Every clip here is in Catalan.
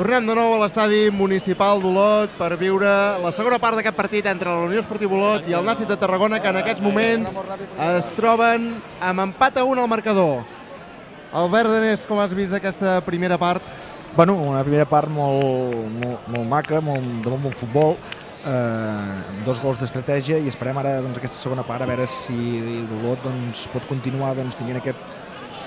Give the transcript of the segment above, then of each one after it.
Tornem de nou a l'estadi municipal d'Olot per viure la segona part d'aquest partit entre la Unió Esportiva Olot i el Nàstic de Tarragona, que en aquests moments es troben amb empat a un al marcador. Albert Danés, com has vist aquesta primera part? Bueno, una primera part molt, molt, molt maca, molt, de molt bon futbol, eh, dos gols d'estratègia i esperem ara doncs, aquesta segona part a veure si l'Olot doncs, pot continuar doncs, tenint aquest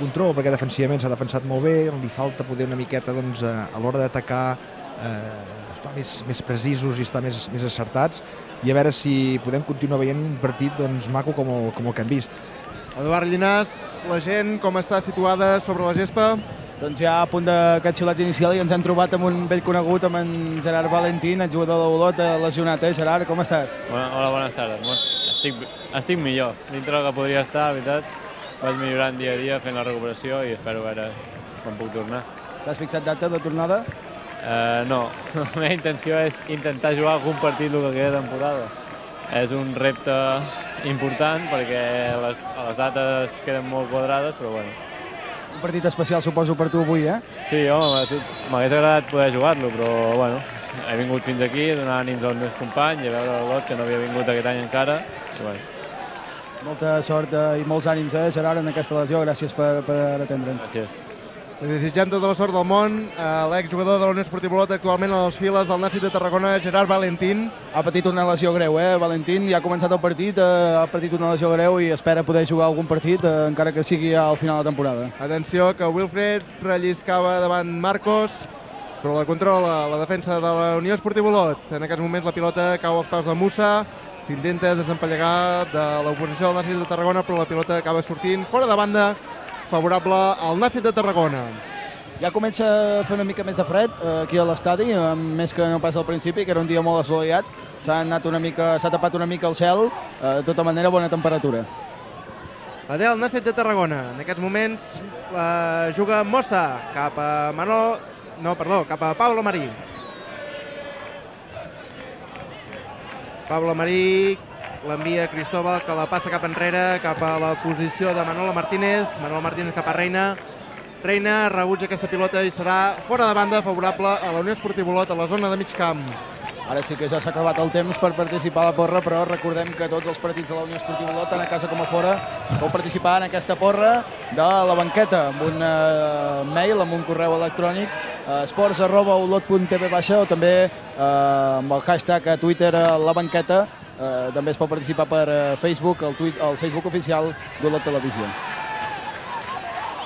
control, perquè defensivament s'ha defensat molt bé, li falta poder una miqueta doncs, a, a l'hora d'atacar eh, estar més, més precisos i estar més, més acertats i a veure si podem continuar veient un partit doncs, maco com el, com el que hem vist. Eduard Llinàs, la gent com està situada sobre la gespa? Doncs ja a punt d'aquest xiulet inicial i ens hem trobat amb un vell conegut, amb en Gerard Valentín, el jugador de Olot, eh, lesionat, eh? Gerard, com estàs? Bona, hola, bones tardes. Estic, estic millor, dintre del que podria estar, la veritat. Vaig millorant dia a dia fent la recuperació i espero veure quan puc tornar. T'has fixat data de tornada? Uh, no, la meva intenció és intentar jugar algun partit el que queda de temporada. És un repte important perquè les, les dates queden molt quadrades, però bueno. Un partit especial suposo per tu avui, eh? Sí, home, m'hagués agradat poder jugar-lo, però bueno, he vingut fins aquí a donar ànims als meus companys i a veure el lot que no havia vingut aquest any encara. I bueno, molta sort eh, i molts ànims, eh, Gerard, en aquesta lesió. Gràcies per, per atendre'ns. Gràcies. Desitjant tota la sort del món, eh, l'exjugador de la Unió Esportiva Olot actualment a les files del Nàstic de Tarragona, Gerard Valentín. Ha patit una lesió greu, eh, Valentín? Ja ha començat el partit, eh, ha patit una lesió greu i espera poder jugar algun partit, eh, encara que sigui al final de temporada. Atenció, que Wilfred relliscava davant Marcos, però la controla la defensa de la Unió Esportiva Olot. En aquests moments la pilota cau als peus de Musa, s'intenta desempallegar de l'oposició del Nàstic de Tarragona, però la pilota acaba sortint fora de banda, favorable al Nàstic de Tarragona. Ja comença a fer una mica més de fred eh, aquí a l'estadi, eh, més que no pas al principi, que era un dia molt assolellat. S'ha anat una mica, s'ha tapat una mica el cel, eh, de tota manera bona temperatura. La del Nàstic de Tarragona. En aquests moments eh, juga Mossa cap a Manolo... No, perdó, cap a Pablo Marí. Pablo Marí l'envia Cristóbal, que la passa cap enrere, cap a la posició de Manolo Martínez. Manolo Martínez cap a Reina. Reina rebutja aquesta pilota i serà fora de banda favorable a la Unió Esportiva Olot a la zona de mig camp. Ara sí que ja s'ha acabat el temps per participar a la porra, però recordem que tots els partits de la Unió Esportiva Olot, tant a casa com a fora, pou participar en aquesta porra de la banqueta, amb un uh, mail, amb un correu electrònic, uh, esports arroba olot.tv baixa o també uh, amb el hashtag a Twitter la banqueta, també es pot participar per Facebook, el, tuit, el Facebook oficial d'Olot Televisió.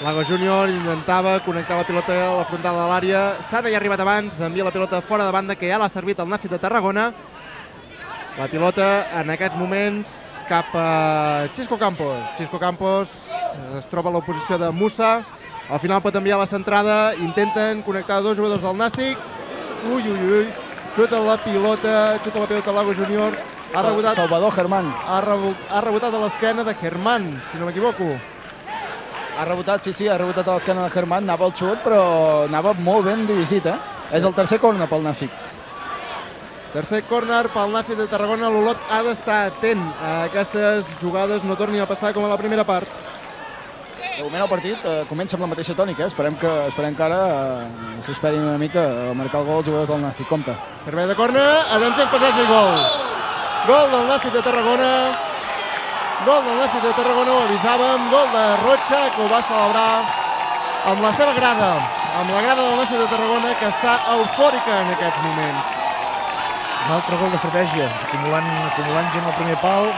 Lago Júnior intentava connectar la pilota a la frontal de l'àrea. Sana hi ha arribat abans, envia la pilota fora de banda, que ja l'ha servit el Nàstic de Tarragona. La pilota en aquests moments cap a Xisco Campos. Xisco Campos es troba a l'oposició de Musa. Al final pot enviar la centrada. Intenten connectar dos jugadors del Nàstic. Ui, ui, ui. Xuta la pilota, xuta la pilota Lago Júnior. Ha rebotat, Salvador Germán. Ha, rebot, ha rebotat a l'esquena de Germán, si no m'equivoco. Ha rebotat, sí, sí, ha rebotat a l'esquena de Germán, anava al xut, però anava molt ben dirigit, eh? És el tercer corner pel Nàstic. Tercer corner pel Nàstic de Tarragona. L'Olot ha d'estar atent a aquestes jugades, no torni a passar com a la primera part. De moment el partit eh, comença amb la mateixa tònica, eh? esperem que, esperem que ara eh, s'esperin una mica a marcar el gol els jugadors del Nàstic. Compte. Servei de corner, atenció, passeig i gol. Gol del Nàstic de Tarragona. Gol del Nàstic de Tarragona, ho avisàvem. Gol de Rocha, que ho va celebrar amb la seva grada, amb la grada del Nàstic de Tarragona, que està eufòrica en aquests moments. Un altre gol d'estratègia, acumulant, acumulant gent al primer pal,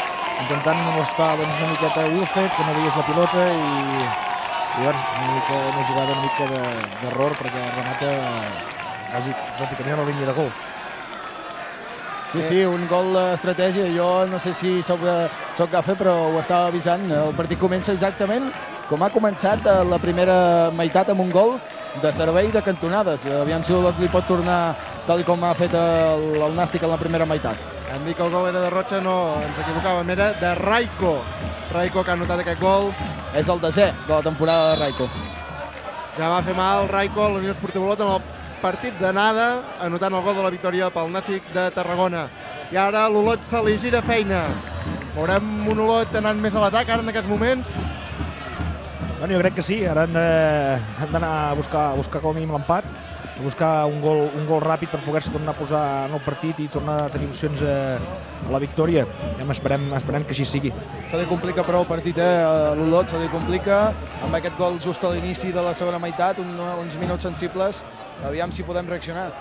intentant molestar doncs, una miqueta Wilfred, que no veies la pilota, i, i bueno, una, mica, una jugada una mica d'error, de, perquè remata quasi pràcticament a la línia de gol. Sí, sí, un gol d'estratègia. Jo no sé si soc, soc gafe, però ho estava avisant. El partit comença exactament com ha començat la primera meitat amb un gol de servei de cantonades. Aviam si li pot tornar tal com ha fet el, el Nàstic en la primera meitat. Hem dit que el gol era de Rocha, no ens equivocàvem, era de Raiko. Raiko que ha anotat aquest gol. És el desè de la temporada de Raiko. Ja va fer mal Raiko a la Unió Esportiva Olot en el partit d'anada, anotant el gol de la victòria pel Nàstic de Tarragona. I ara l'Olot se li gira feina. Veurem un Olot anant més a l'atac ara en aquests moments. Bueno, jo crec que sí, ara han d'anar a buscar, a buscar com a mínim l'empat, a buscar un gol, un gol ràpid per poder-se tornar a posar en el partit i tornar a tenir opcions a, a la victòria. Ja esperem, esperem que així sigui. Se li complica prou el partit, eh? a l'Olot se li complica amb aquest gol just a l'inici de la segona meitat, un, uns minuts sensibles. Aviam si podem reaccionar.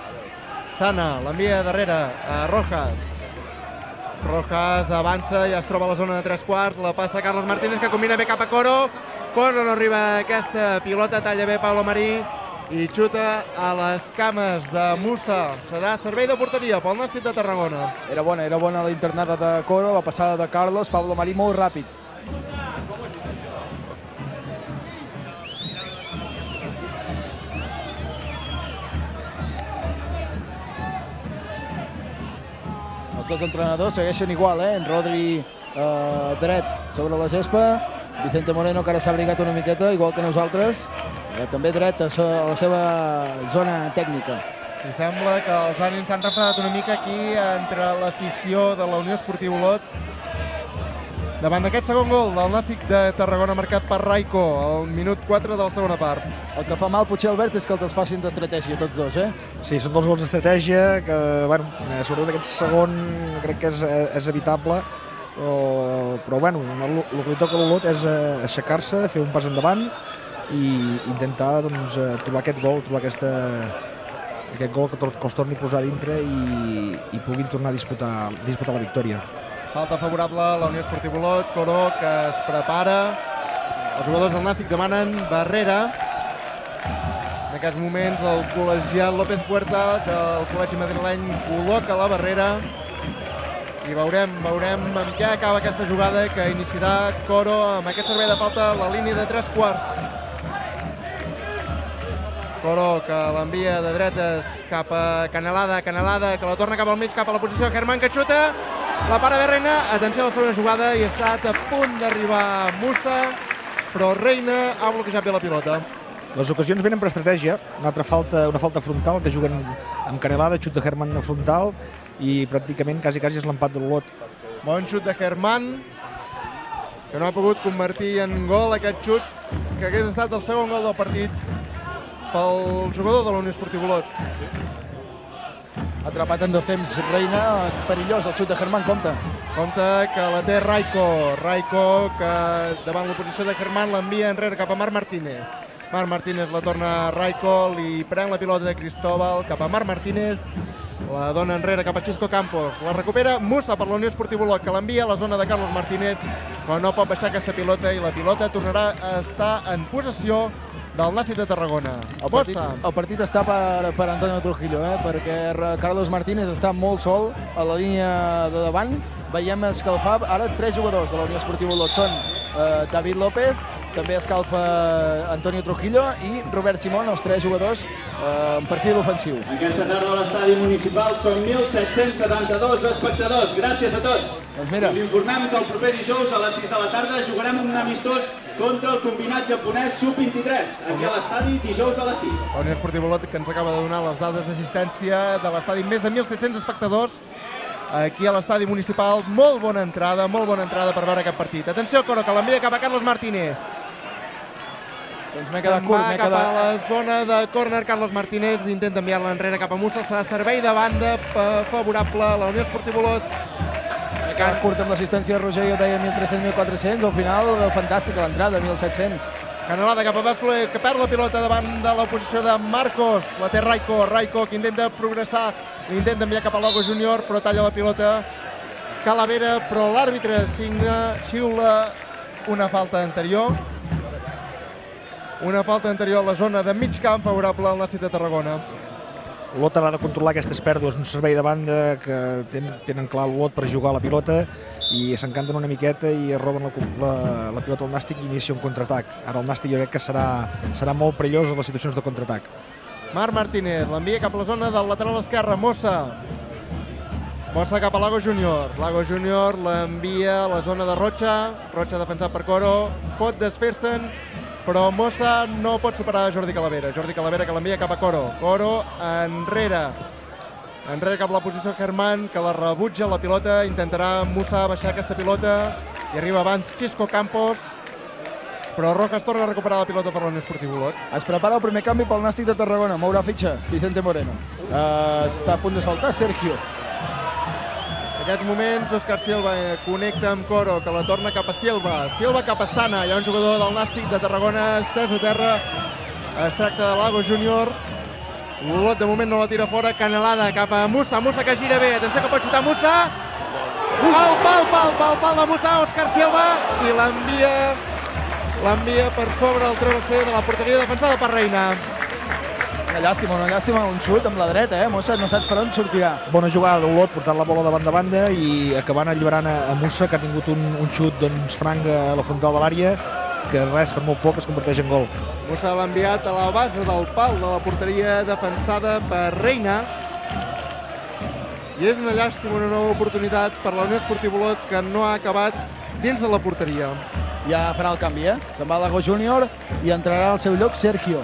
Sana, l'envia darrere a Rojas. Rojas avança i es troba a la zona de tres quarts, la passa Carlos Martínez que combina bé cap a Coro. Coro no arriba a aquesta pilota, talla bé Pablo Marí i xuta a les cames de Musa. Serà servei de porteria pel Nàstic de Tarragona. Era bona, era bona la internada de Coro, la passada de Carlos, Pablo Marí molt ràpid. Els dos entrenadors segueixen igual, eh? En Rodri eh, dret sobre la gespa, Vicente Moreno que ara s'ha abrigat una miqueta, igual que nosaltres, eh, també dret a, so- a la seva zona tècnica. I sembla que els ànims s'han refredat una mica aquí entre l'afició de la Unió Esportiva Olot davant d'aquest segon gol del Nàstic de Tarragona marcat per Raico al minut 4 de la segona part. El que fa mal potser, Albert, és que els facin d'estratègia tots dos, eh? Sí, són dos gols d'estratègia que, bueno, eh, sobretot aquest segon crec que és, eh, és evitable, però, però bueno, el, el que li toca a l'Olot és eh, aixecar-se, fer un pas endavant i intentar doncs, eh, trobar aquest gol, trobar aquesta, aquest gol que, que els torni a posar dintre i, i puguin tornar a disputar, disputar la victòria. Falta favorable a la Unió Esportiva Olot, Coró que es prepara. Els jugadors del Nàstic demanen barrera. En aquests moments el col·legiat López Puerta del Col·legi Madrileny col·loca la barrera i veurem, veurem amb què acaba aquesta jugada que iniciarà Coro amb aquest servei de falta a la línia de tres quarts. Coro que l'envia de dretes cap a Canelada, Canelada que la torna cap al mig, cap a la posició. De Germán que xuta, la para bé Reina, atenció a la segona jugada. I ha estat a punt d'arribar Musa, però Reina ha bloquejat bé la pilota. Les ocasions venen per estratègia, una altra falta, una falta frontal que juguen amb Canelada, xut de Herman de frontal i pràcticament quasi quasi és l'empat de l'Olot. Bon xut de Germán, que no ha pogut convertir en gol aquest xut, que hagués estat el segon gol del partit pel jugador de la Unió Esportiva Olot. Atrapat en dos temps Reina, perillós el xut de Germán, compte. Compte que la té Raiko. Raiko que davant l'oposició de Germán l'envia enrere cap a Marc Martínez. Marc Martínez la torna a Raiko, li pren la pilota de Cristóbal cap a Marc Martínez. La dona enrere cap a Xisco Campos. La recupera Musa per la Unió Esportiva Olot, que l'envia a la zona de Carlos Martínez, però no pot baixar aquesta pilota i la pilota tornarà a estar en possessió del Nàstic de Tarragona. El partit, el partit està per, per Antonio Trujillo, eh? perquè Carlos Martínez està molt sol a la línia de davant. Veiem escalfar ara tres jugadors de la Unió Esportiva Olot. Són eh, David López, també escalfa Antonio Trujillo i Robert Simón, els tres jugadors eh, en perfil ofensiu. Aquesta tarda a l'estadi municipal són 1.772 espectadors. Gràcies a tots. Doncs mira, Us informem que el proper dijous a les 6 de la tarda jugarem un amistós contra el combinat japonès Sub-23, aquí a l'estadi dijous a les 6. La Unió Esportiva Olot que ens acaba de donar les dades d'assistència de l'estadi. Més de 1.700 espectadors aquí a l'estadi municipal. Molt bona entrada, molt bona entrada per veure aquest partit. Atenció, Coro, que l'envia cap a Carlos Martínez. doncs m'he quedat Se'n curt, va m'he cap a quedat... la zona de córner Carlos Martínez, intenta enviar-la enrere cap a Musa, serà servei de banda pa- favorable a la Unió Esportiva Olot. Quedat curt amb l'assistència de Roger, jo deia 1.300-1.400, al final fantàstica l'entrada, 1.700. Canelada cap a Basfle, que perd la pilota davant de l'oposició de Marcos. La té Raiko, Raiko que intenta progressar, intenta enviar cap a Lago Júnior, però talla la pilota. Calavera, però l'àrbitre signa, xiula una falta anterior. Una falta anterior a la zona de mig camp favorable al Nàstic de Tarragona. L'Olot haurà de controlar aquestes pèrdues, un servei de banda que ten, tenen clar l'Olot per jugar la pilota i s'encanten una miqueta i roben la, la, la pilota al Nàstic i inicia un contraatac. Ara el Nàstic jo crec que serà, serà molt perillós en les situacions de contraatac. Marc Martínez l'envia cap a la zona del lateral esquerre, Mossa. Mossa cap a Lago Júnior. Lago Júnior l'envia a la zona de Rocha. Rocha defensat per Coro. Pot desfer-se'n, però Mossa no pot superar Jordi Calavera. Jordi Calavera que l'envia cap a Coro. Coro enrere. Enrere cap a la posició Germán, que la rebutja la pilota. Intentarà Musa baixar aquesta pilota. I arriba abans Xisco Campos. però Rojas torna a recuperar la pilota per la Unió Esportiu Olot. Es prepara el primer canvi pel Nàstic de Tarragona. Mourà fitxa Vicente Moreno. Uh, està a punt de saltar Sergio. Aquests moments, Òscar Silva eh, connecta amb Coro, que la torna cap a Silva. Silva cap a Sana. Hi ha un jugador del Nàstic de Tarragona estès a terra. Es tracta de Lago Júnior. L'Olot de moment no la tira fora. Canelada cap a Musa. Musa que gira bé. Atenció que pot xutar Musa. Pal, pal, pal, pal, pal de Musa. Òscar Silva. I l'envia l'envia per sobre el travesser de la porteria defensada per Reina. Una llàstima, una llàstima, un xut amb la dreta, eh? Mossa, no saps per on sortirà. Bona jugada d'Olot, portant la bola de banda a banda i acabant alliberant a, a Musa, que ha tingut un, un xut doncs, franc a la frontal de l'àrea, que res, per molt poc, es converteix en gol. Musa l'ha enviat a la base del pal de la porteria defensada per Reina. I és una llàstima, una nova oportunitat per la Unió Esportiva Olot que no ha acabat dins de la porteria. Ja farà el canvi, eh? Se'n va Lago Júnior i entrarà al seu lloc Sergio.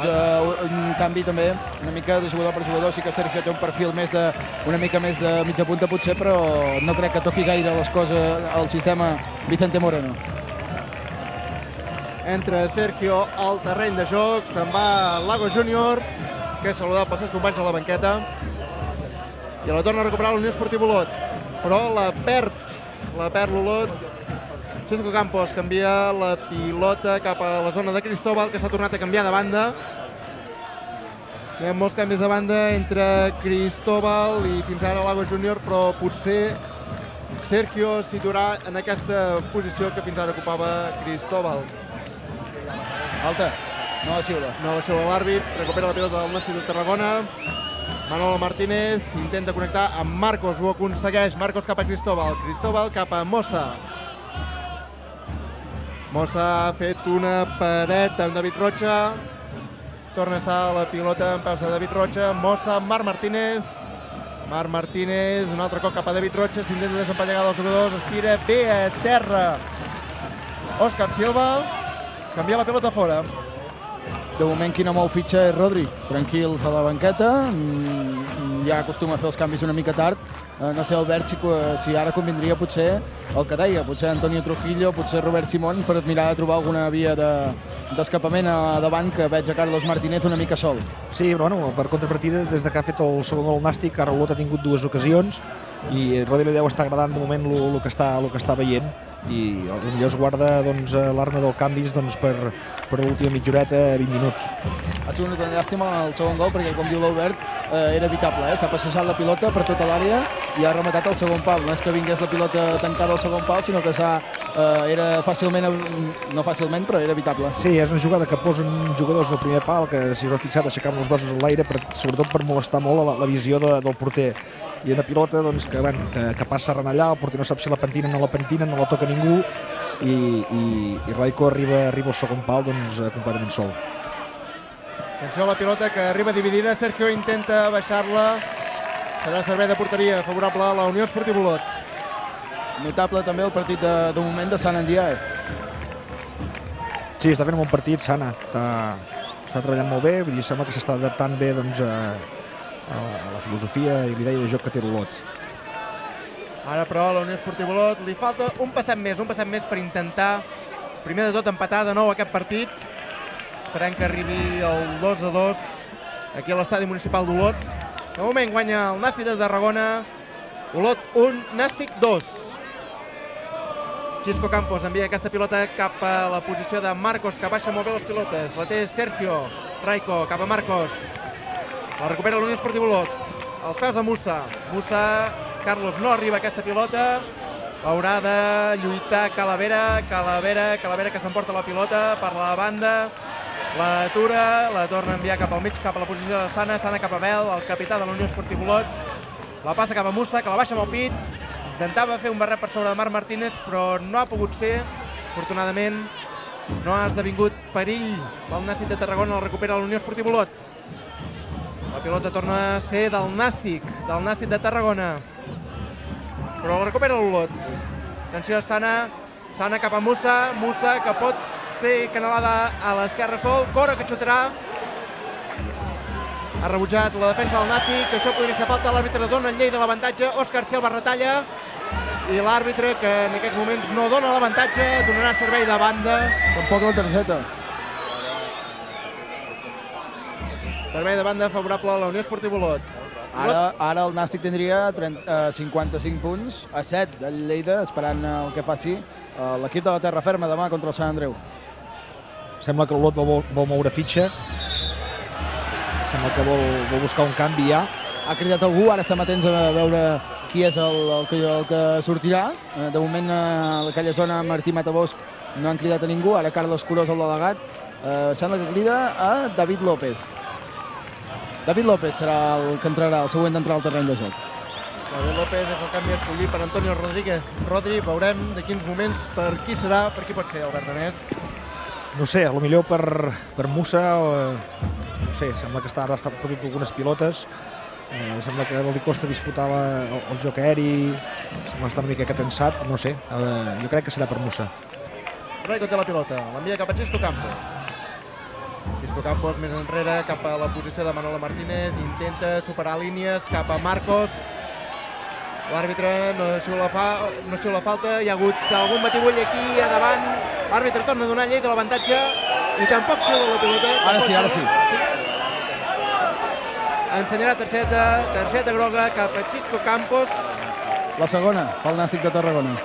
Uh, un canvi també, una mica de jugador per jugador, sí que Sergio té un perfil més de, una mica més de mitja punta potser, però no crec que toqui gaire les coses al sistema Vicente Moreno. Entra Sergio al terreny de joc, se'n va Lago Júnior, que és saludat pels seus companys a la banqueta, i la torna a recuperar la Unió Esportiva Olot, però la perd, la perd l'Olot. Xesco Campos canvia la pilota cap a la zona de Cristóbal, que s'ha tornat a canviar de banda. Hi ha molts canvis de banda entre Cristóbal i fins ara Lago Júnior, però potser Sergio es situarà en aquesta posició que fins ara ocupava Cristóbal. Alta, no la xiula. No la xiula l'àrbit, recupera la pilota del Nàstic de Tarragona. Manolo Martínez intenta connectar amb Marcos, ho aconsegueix. Marcos cap a Cristóbal, Cristóbal cap a Mossa. Mossa ha fet una paret amb David Rocha. Torna a estar la pilota en peus de David Rocha. Mossa amb Marc Martínez. Marc Martínez, un altre cop cap a David Rocha, s'intenta desempallegar dels jugadors, es tira bé a terra. Òscar Silva, canvia la pilota fora. De moment qui no mou fitxa és Rodri, tranquils a la banqueta, mm, ja acostuma a fer els canvis una mica tard, eh, no sé Albert si, si ara convindria potser el que deia, potser Antonio Trujillo, potser Robert Simón per mirar de trobar alguna via d'escapament de, a davant que veig a Carlos Martínez una mica sol. Sí, però bueno, per contrapartida, des de que ha fet el segon gol Nàstic, ara Olot ha tingut dues ocasions i Rodri li deu estar agradant de moment el que, està, el que està veient i potser es guarda doncs, l'arma del canvis doncs, per, per l'última mitjoreta 20 minuts. Ha sigut una llàstima el segon gol perquè, com diu l'Albert, eh, era evitable. Eh? S'ha passejat la pilota per tota l'àrea i ha rematat el segon pal. No és que vingués la pilota tancada al segon pal, sinó que s'ha eh, era fàcilment, no fàcilment, però era evitable. Sí, és una jugada que posen jugadors al primer pal, que si us heu fixat aixecaven els braços a l'aire, sobretot per molestar molt la, la visió de, del porter i una pilota doncs, que, bueno, que, que passa a renallar, el porter no sap si la pentina no la pentina, no la toca ningú i, i, i Raico arriba, arriba al segon pal doncs, completament sol. Atenció a la pilota que arriba dividida, Sergio intenta baixar-la, serà servei de porteria favorable a la Unió Esportiva Olot. Notable també el partit de, de moment de Sant Andià. Sí, està fent un bon partit, Sana, està, està treballant molt bé, vull dir, sembla que s'està adaptant bé doncs, a, a la filosofia i l'idea de joc que té l'Olot. Ara, però, a la Unió Esportiva Olot li falta un passet més, un passet més per intentar, primer de tot, empatar de nou aquest partit. Esperem que arribi el 2 a 2 aquí a l'estadi municipal d'Olot. De moment guanya el Nàstic de Tarragona, Olot 1, Nàstic 2. Xisco Campos envia aquesta pilota cap a la posició de Marcos, que baixa molt bé les pilotes. La té Sergio, Raico, cap a Marcos. La recupera l'Unió Esportiva Olot. Els peus de Musa. Musa, Carlos no arriba a aquesta pilota. Haurà de lluitar Calavera, Calavera, Calavera que s'emporta la pilota per la banda. L'atura, la torna a enviar cap al mig, cap a la posició de Sana, Sana cap a Bel, el capità de la Unió Esportiva Olot. La passa cap a Musa, que la baixa amb el pit. Intentava fer un barret per sobre de Marc Martínez, però no ha pogut ser. Afortunadament, no ha esdevingut perill pel Nàstic de Tarragona, el recupera la Unió Esportiva Olot. La pilota torna a ser del Nàstic, del Nàstic de Tarragona. Però la recupera l'Olot. Atenció, Sana, Sana cap a Musa, Musa que pot fer canalada a l'esquerra sol, Cora que xutarà. Ha rebutjat la defensa del Nàstic, això podria ser falta, l'àrbitre dona el llei de l'avantatge, Òscar Silva retalla, i l'àrbitre que en aquests moments no dona l'avantatge, donarà servei de banda. Tampoc la targeta. Servei de banda favorable a la Unió Esportiva Olot. Ara, ara el Nàstic tindria 30, eh, 55 punts a 7 del Lleida, esperant eh, el que faci eh, l'equip de la terra ferma demà contra el Sant Andreu. Sembla que l'Olot vol, vol moure fitxa. Sembla que vol, vol buscar un canvi ja. Ha cridat algú, ara estem atents a veure qui és el, el, que, el que sortirà. Eh, De moment, a aquella zona, Martí Matabosc no han cridat a ningú, ara Carlos Curós, el delegat, eh, sembla que crida a David López. David López serà el que entrarà, el següent d'entrar al terreny de joc. David López és el canvi escollit per Antonio Rodríguez. Rodri, veurem de quins moments, per qui serà, per qui pot ser, Albert Danés. No sé, a lo millor per, per Musa, o, no sé, sembla que està, ara està perdut algunes pilotes. Eh, sembla que li costa disputar la, el, el joc aeri, sembla estar una mica tensat, no sé. Eh, jo crec que serà per Musa. Raico té la pilota, l'envia cap a Xisco Campos. Xisco Campos més enrere, cap a la posició de Manolo Martínez, intenta superar línies, cap a Marcos. L'àrbitre no xiula, fa, no xiula falta, hi ha hagut algun batibull aquí a davant. L'àrbitre torna a donar llei de l'avantatge i tampoc xiula la pilota. Ara sí, ara sí. Ensenyarà targeta, targeta groga cap a Xisco Campos. La segona, pel Nàstic de Tarragona.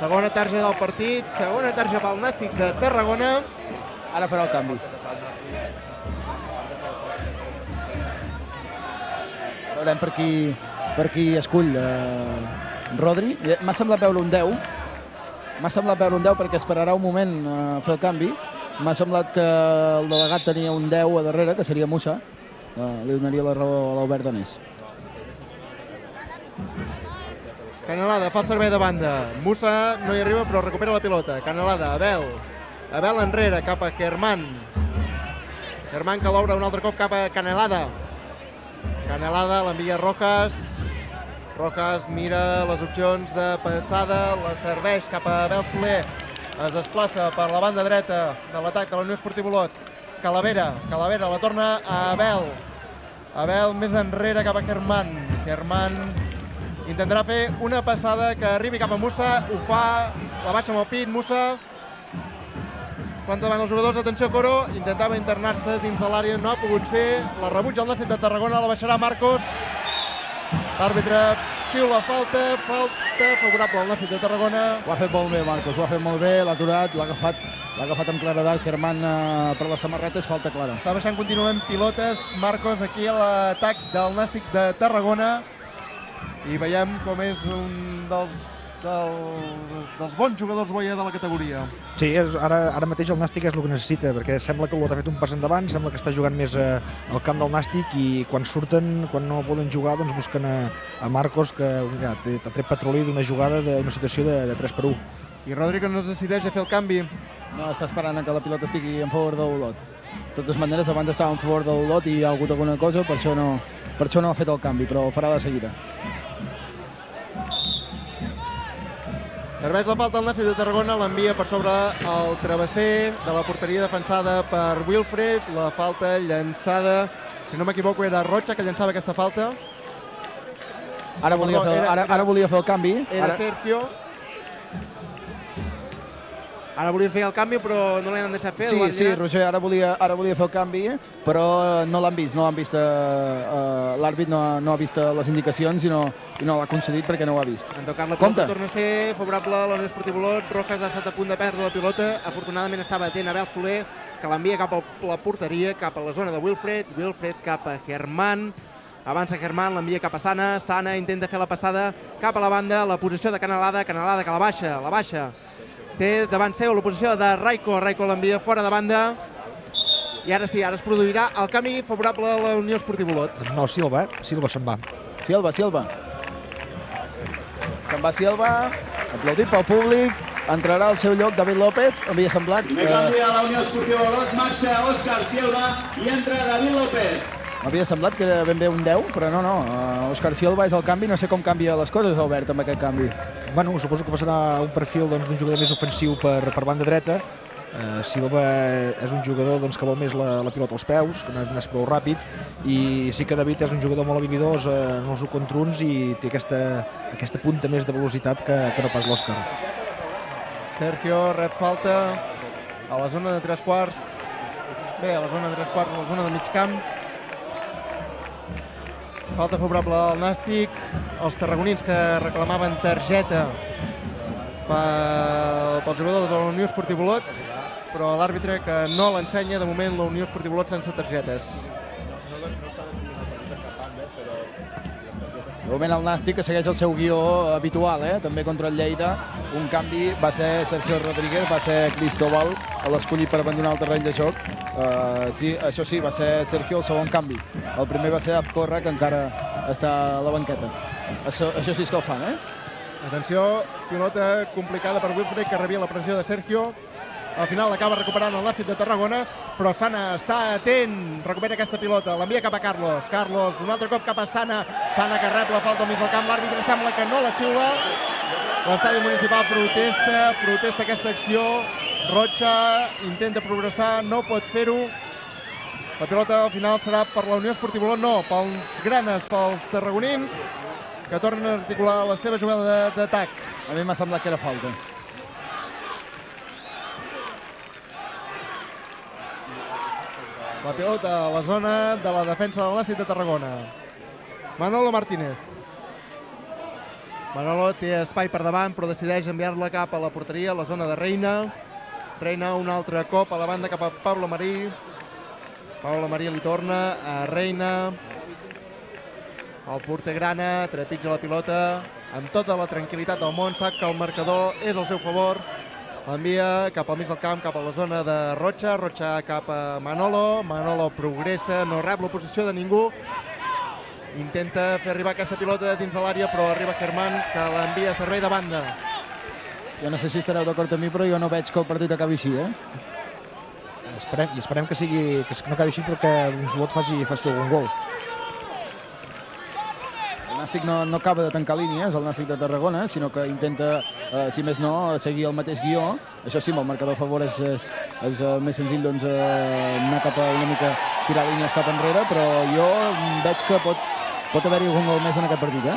Segona tarja del partit, segona tarja pel Nàstic de Tarragona. Ara farà el canvi. Veurem per qui, per qui escull eh, Rodri. Eh, M'ha semblat veure un 10. M'ha semblat veure un 10 perquè esperarà un moment a fer el canvi. M'ha semblat que el delegat tenia un 10 a darrere, que seria Musa. Eh, li donaria la raó a l'Albert Danés. Canelada fa el servei de banda. Musa no hi arriba però recupera la pilota. Canelada, Abel. Abel enrere cap a Germán. Germán que l'obre un altre cop cap a Canelada. Canelada l'envia Rojas. Rojas mira les opcions de passada, la serveix cap a Abel Soler. Es desplaça per la banda dreta de l'atac de la Unió Esportiva Olot. Calavera, Calavera la torna a Abel. Abel més enrere cap a Germán. Germán intentarà fer una passada que arribi cap a Musa, ho fa, la baixa amb el pit, Musa. Planta davant els jugadors, atenció Coro, intentava internar-se dins de l'àrea, no ha pogut ser, la rebutja el Nàstic de Tarragona, la baixarà Marcos, l'àrbitre xiula falta, falta favorable al Nàstic de Tarragona, Ho ha fet molt bé, Marcos, ho ha fet molt bé, l'ha aturat, l'ha agafat, l'ha agafat amb claredat Germán eh, per la samarreta, és falta clara. està baixant contínuament pilotes, Marcos aquí a l'atac del Nàstic de Tarragona, i veiem com és un dels, del, dels bons jugadors boia de la categoria. Sí, és, ara, ara mateix el Nàstic és el que necessita, perquè sembla que l'Olot ha fet un pas endavant, sembla que està jugant més eh, al camp del Nàstic i quan surten, quan no poden jugar, doncs busquen a, a Marcos, que ja, té, ha tret petroli d'una jugada d'una situació de, de 3 per 1. I Rodri que no es decideix a fer el canvi. No, està esperant a que la pilota estigui en favor de l'Olot. De totes maneres, abans estava en favor de l'Olot i hi ha hagut alguna cosa, per això no, per això no ha fet el canvi, però ho farà de seguida. Serveix la falta al Nàstic de Tarragona, l'envia per sobre el travesser de la porteria defensada per Wilfred, la falta llançada, si no m'equivoco era Rocha que llançava aquesta falta, Ara volia, Perdó, fer, era- ara, ara volia fer el canvi. era Ara, Sergio. Ara volia fer el canvi però no l'han deixat fer. sí, sí. Roger, ara volia, ara volia fer el canvi, però eh, no l'han vist, no l'han vist, eh, l'àrbit no, ha- no ha vist les indicacions i no, i no l'ha concedit perquè no ho ha vist. En tot cas, la Compte. pilota torna a ser favorable a la Unió Esportiva Olot. Rojas ha estat a punt de perdre la pilota. Afortunadament estava atent Abel Soler, que l'envia cap a la porteria, cap a la zona de Wilfred. Wilfred cap a Germán. Avança Germán, l'envia cap a Sana. Sana intenta fer la passada cap a la banda, la posició de Canalada. Canalada que la baixa, la baixa. Té davant seu la posició de Raiko. Raiko l'envia fora de banda. I ara sí, ara es produirà el canvi favorable a la Unió Esportiva Olot. No, Silva, eh? Silva se'n va. Silva, Silva. Se'n va Silva, aplaudit pel públic, entrarà al seu lloc David López, m'havia semblat que, canvi a la Unió Esportiva Olot, marxa Òscar Silva i entra David López. M'havia semblat que era ben bé un 10, però no, no, uh, Òscar Silva és el canvi, no sé com canvia les coses, Albert, amb aquest canvi. Bueno, suposo que passarà un perfil doncs, d'un jugador més ofensiu per, per banda dreta Eh, Silva és un jugador doncs, que vol més la, la pilota als peus, que no és, no és prou ràpid, i sí que David és un jugador molt habilidós eh, en els 1 contra 1 i té aquesta, aquesta punta més de velocitat que, que no pas l'Òscar. Sergio rep falta a la zona de tres quarts. Bé, a la zona de tres quarts, a la zona de mig camp. Falta favorable al Nàstic. Els tarragonins que reclamaven targeta pel, jugador de la Unió Esportiva Olot, però l'àrbitre que no l'ensenya, de moment la Unió Esportiva Olot sense targetes. De moment el Nàstic que segueix el seu guió habitual, eh? també contra el Lleida. Un canvi va ser Sergio Rodríguez, va ser Cristóbal l'escollit per abandonar el terreny de joc. Uh, sí, això sí, va ser Sergio el segon canvi. El primer va ser Abcorra, que encara està a la banqueta. Això, això sí és que ho fan, eh? Atenció, pilota complicada per Wilfred, que rebia la pressió de Sergio. Al final acaba recuperant el Nàstic de Tarragona, però Sana està atent, recupera aquesta pilota, l'envia cap a Carlos. Carlos, un altre cop cap a Sana. Sana que rep la falta al mig del camp, l'àrbitre sembla que no la xiula. L'estadi municipal protesta, protesta aquesta acció. Rocha intenta progressar, no pot fer-ho. La pilota al final serà per la Unió Esportiva Olot, no, pels granes, pels tarragonins, que tornen a articular la seva jugada d'atac. A mi m'ha semblat que era falta. La pilota a la zona de la defensa del Nàstic de Tarragona. Manolo Martínez. Manolo té espai per davant, però decideix enviar-la cap a la porteria, a la zona de Reina. Reina un altre cop a la banda cap a Pablo Marí. Pablo Marí li torna a Reina. El porter grana, trepitja la pilota amb tota la tranquil·litat del món, sap que el marcador és al seu favor. L'envia cap al mig del camp, cap a la zona de Rocha, Rocha cap a Manolo, Manolo progressa, no rep l'oposició de ningú, intenta fer arribar aquesta pilota dins de l'àrea, però arriba Germán, que l'envia a servei de banda. Jo no sé si estareu d'acord amb mi, però jo no veig que el partit acabi així, eh? Esperem, I esperem que, sigui, que no acabi així perquè doncs, Olot faci, faci algun gol. Nàstic no, no acaba de tancar línies, el Nàstic de Tarragona, sinó que intenta, eh, si més no, seguir el mateix guió. Això sí, amb el marcador a favor és, és, és eh, més senzill doncs, eh, anar cap a una mica tirar línies cap enrere, però jo veig que pot, pot haver-hi algun gol més en aquest partit, eh?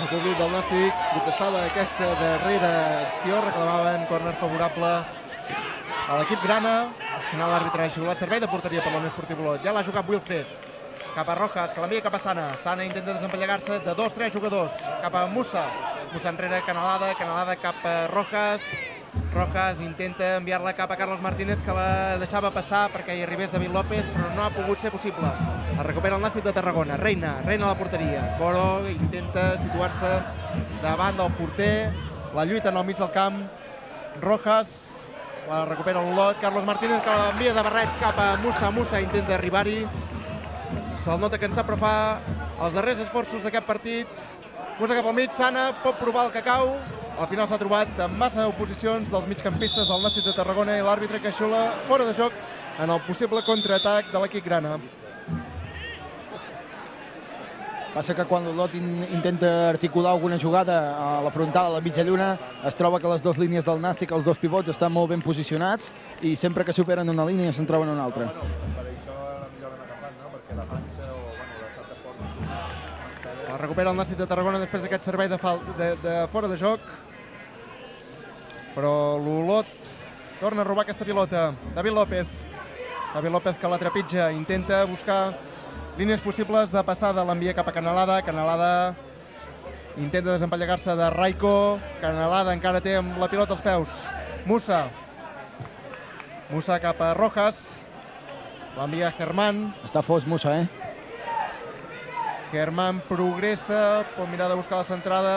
El públic del Nàstic protestava aquesta darrera acció, reclamaven córner favorable a l'equip grana. Al final l'àrbitre ha xiulat servei de porteria per la Unió Esportiva Olot. Ja l'ha jugat Wilfred. Cap a Rojas, que l'envia cap a Sana. Sana intenta desempallegar-se de dos, tres jugadors. Cap a Musa. Musa enrere, Canalada. Canalada cap a Rojas. Rojas intenta enviar-la cap a Carlos Martínez, que la deixava passar perquè hi arribés David López, però no ha pogut ser possible. Es recupera el Nàstic de Tarragona. Reina, Reina a la porteria. Coro intenta situar-se davant del porter. La lluita en el mig del camp. Rojas la recupera l'Olot. Carlos Martínez que l'envia de barret cap a Musa. Musa intenta arribar-hi. Se'l nota cansat però fa els darrers esforços d'aquest partit. Musa cap al mig, Sana, pot provar el que cau. Al final s'ha trobat amb massa oposicions dels migcampistes del Nàstic de Tarragona i l'àrbitre que xula fora de joc en el possible contraatac de l'equip grana. Passa que quan l'Olot in, intenta articular alguna jugada a la frontal, a la mitja lluna, es troba que les dues línies del Nàstic, els dos pivots, estan molt ben posicionats i sempre que superen una línia se'n troben una altra. La recupera el Nàstic de Tarragona després d'aquest servei de, fal de, de fora de joc. Però l'Olot torna a robar aquesta pilota. David López. David López que la trepitja, intenta buscar línies possibles de passada, l'envia cap a Canalada. Canalada intenta desempallegar-se de Raiko. Canalada encara té amb la pilota als peus. Musa. Musa cap a Rojas. L'envia Germán. Està fos Musa, eh? Germán progressa, pot mirar de buscar la centrada,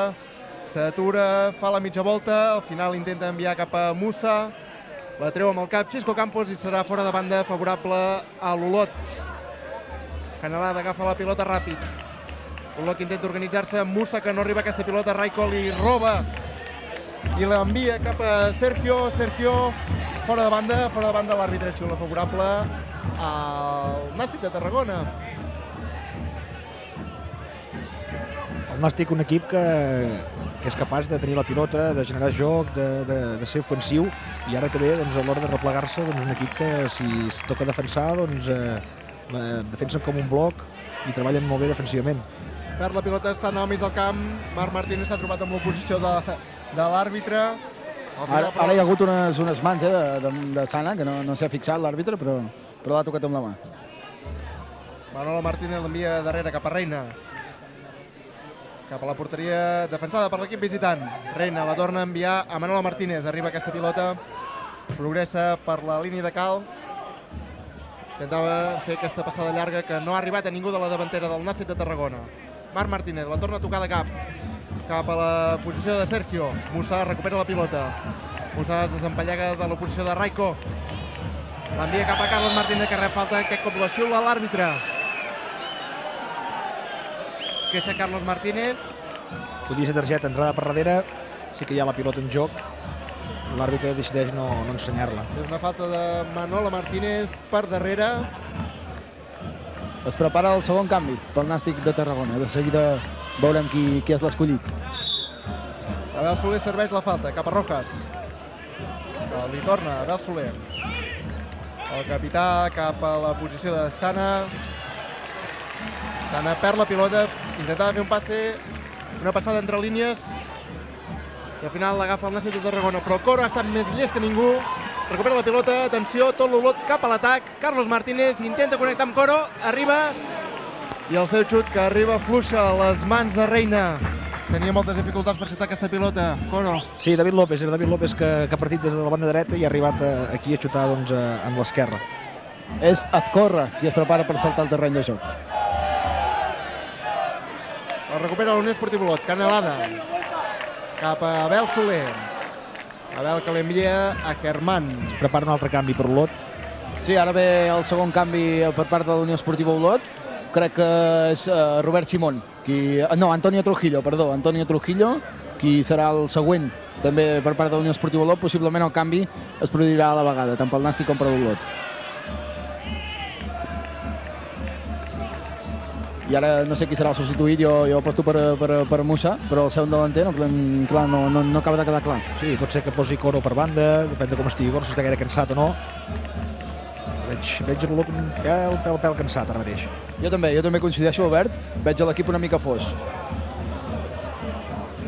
s'atura, fa la mitja volta, al final intenta enviar cap a Musa, la treu amb el cap Xisco Campos i serà fora de banda favorable a l'Olot. Canalada agafa la pilota ràpid. Olot intenta organitzar-se, Musa que no arriba a aquesta pilota, Raiko li roba i l'envia cap a Sergio, Sergio fora de banda, fora de banda l'àrbitre xiula favorable al Nàstic de Tarragona. El Nàstic un equip que, que és capaç de tenir la pilota, de generar joc, de, de, de ser ofensiu, i ara també doncs, a l'hora de replegar-se doncs, un equip que si es toca defensar doncs, eh, eh, defensen com un bloc i treballen molt bé defensivament. Perd la pilota, Sant al mig del camp. Marc Martínez s'ha trobat amb l'oposició de, de l'àrbitre. Ara, ara hi ha hagut unes, unes mans eh, de, de, de Sana, que no, no s'ha fixat l'àrbitre, però, però l'ha tocat amb la mà. Manolo Martínez l'envia darrere cap a Reina. Cap a la porteria defensada per l'equip visitant. Reina la torna a enviar a Manolo Martínez. Arriba aquesta pilota. Progressa per la línia de cal. Intentava fer aquesta passada llarga que no ha arribat a ningú de la davantera del Nàstic de Tarragona. Marc Martínez la torna a tocar de cap. Cap a la posició de Sergio. Musa recupera la pilota. Musa es desempallega de la posició de Raico. L'envia cap a Carlos Martínez que rep falta. Aquest cop la xiula l'àrbitre. Es queixa Carlos Martínez. Podria ser targeta entrada per darrere, sí que hi ha la pilota en joc, l'àrbitre decideix no, no ensenyar-la. És una falta de Manolo Martínez per darrere. Es prepara el segon canvi pel Nàstic de Tarragona. De seguida veurem qui, qui és l'escollit. Abel Soler serveix la falta cap a Rojas. Que Li torna Abel Soler. El capità cap a la posició de Sana. Sana perd la pilota, intentava fer un passe, una passada entre línies, i al final l'agafa el Nàstic de Tarragona. Però el Coro ha estat més llest que ningú, recupera la pilota, atenció, tot l'olot cap a l'atac, Carlos Martínez intenta connectar amb Coro, arriba, i el seu xut que arriba fluixa a les mans de Reina. Tenia moltes dificultats per xutar aquesta pilota, Coro. Sí, David López, era David López que, que ha partit des de la banda dreta i ha arribat a, aquí a xutar doncs, a, amb l'esquerra. És Azcorra qui es prepara per saltar el terreny de joc. El recupera l'Unió Esportiu Olot, Canelada. Cap a Abel Soler. Abel que l'envia a Kerman. Prepara un altre canvi per Olot. Sí, ara ve el segon canvi per part de la Unió Esportiva Olot. Crec que és uh, Robert Simón, qui... eh, no, Antonio Trujillo, perdó, Antonio Trujillo, qui serà el següent també per part de la Unió Esportiva Olot. Possiblement el canvi es produirà a la vegada, tant pel Nàstic com per l'Olot. I ara no sé qui serà el substituït, jo, jo aposto per, per, per Musa, però el segon delanter no, clar, no, no, no acaba de quedar clar. Sí, pot ser que posi Coro per banda, depèn de com estigui Coro, si està gaire cansat o no. Veig, veig l'Olot un pèl, pèl, pèl cansat ara mateix. Jo també, jo també coincideixo, Albert. Veig l'equip una mica fos.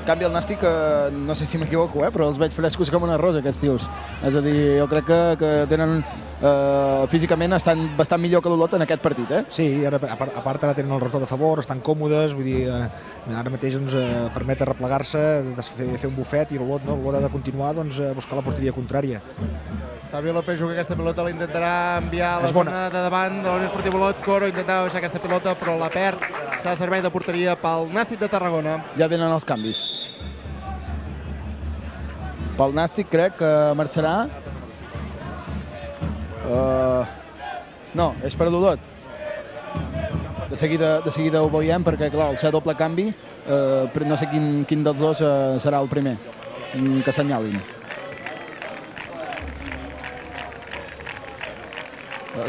Canvi, el Nàstic, eh, no sé si m'equivoco, eh, però els veig frescos com una rosa, aquests tios. És a dir, jo crec que, que tenen... Eh, físicament estan bastant millor que l'Olot en aquest partit, eh? Sí, ara, a part, a part ara tenen el retorn de favor, estan còmodes, vull dir, eh, ara mateix doncs, eh, permet replegar-se, de fer, fer un bufet i l'Olot no? l'Olot ha de continuar doncs, a buscar la porteria contrària. Xavi López juga aquesta pilota, la intentarà enviar a la zona de davant de la Unió Esportiva Olot. Coro intentava baixar aquesta pilota, però la perd. S'ha de servei de porteria pel Nàstic de Tarragona. Ja venen els canvis. Pel Nàstic crec que marxarà... Uh, no, és per l'Olot. De seguida, de seguida ho veiem perquè, clar, al ser doble canvi, eh, no sé quin, quin dels dos eh, serà el primer mm, que assenyalin.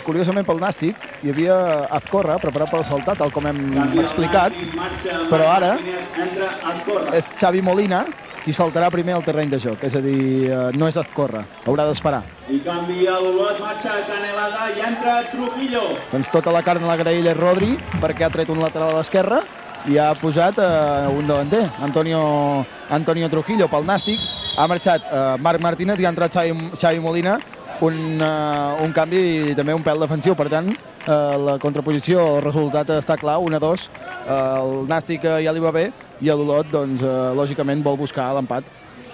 Curiosament pel Nàstic hi havia Azcorra preparat per saltar, tal com hem explicat, però ara és Xavi Molina qui saltarà primer al terreny de joc, és a dir, eh, no és Azcorra, haurà d'esperar. I canvia l'Olot, marxa Canelada i entra Trujillo. Doncs tota la carn a la graella és Rodri, perquè ha tret un lateral a l'esquerra i ha posat eh, un davanter, Antonio, Antonio Trujillo pel Nàstic. Ha marxat eh, Marc Martínez i ha entrat Xavi, Xavi Molina, un, eh, un canvi i també un pèl defensiu, per tant, eh, la contraposició, el resultat està clar, 1-2. Eh, el Nàstic ja li va bé i l'Olot, doncs, eh, lògicament, vol buscar l'empat.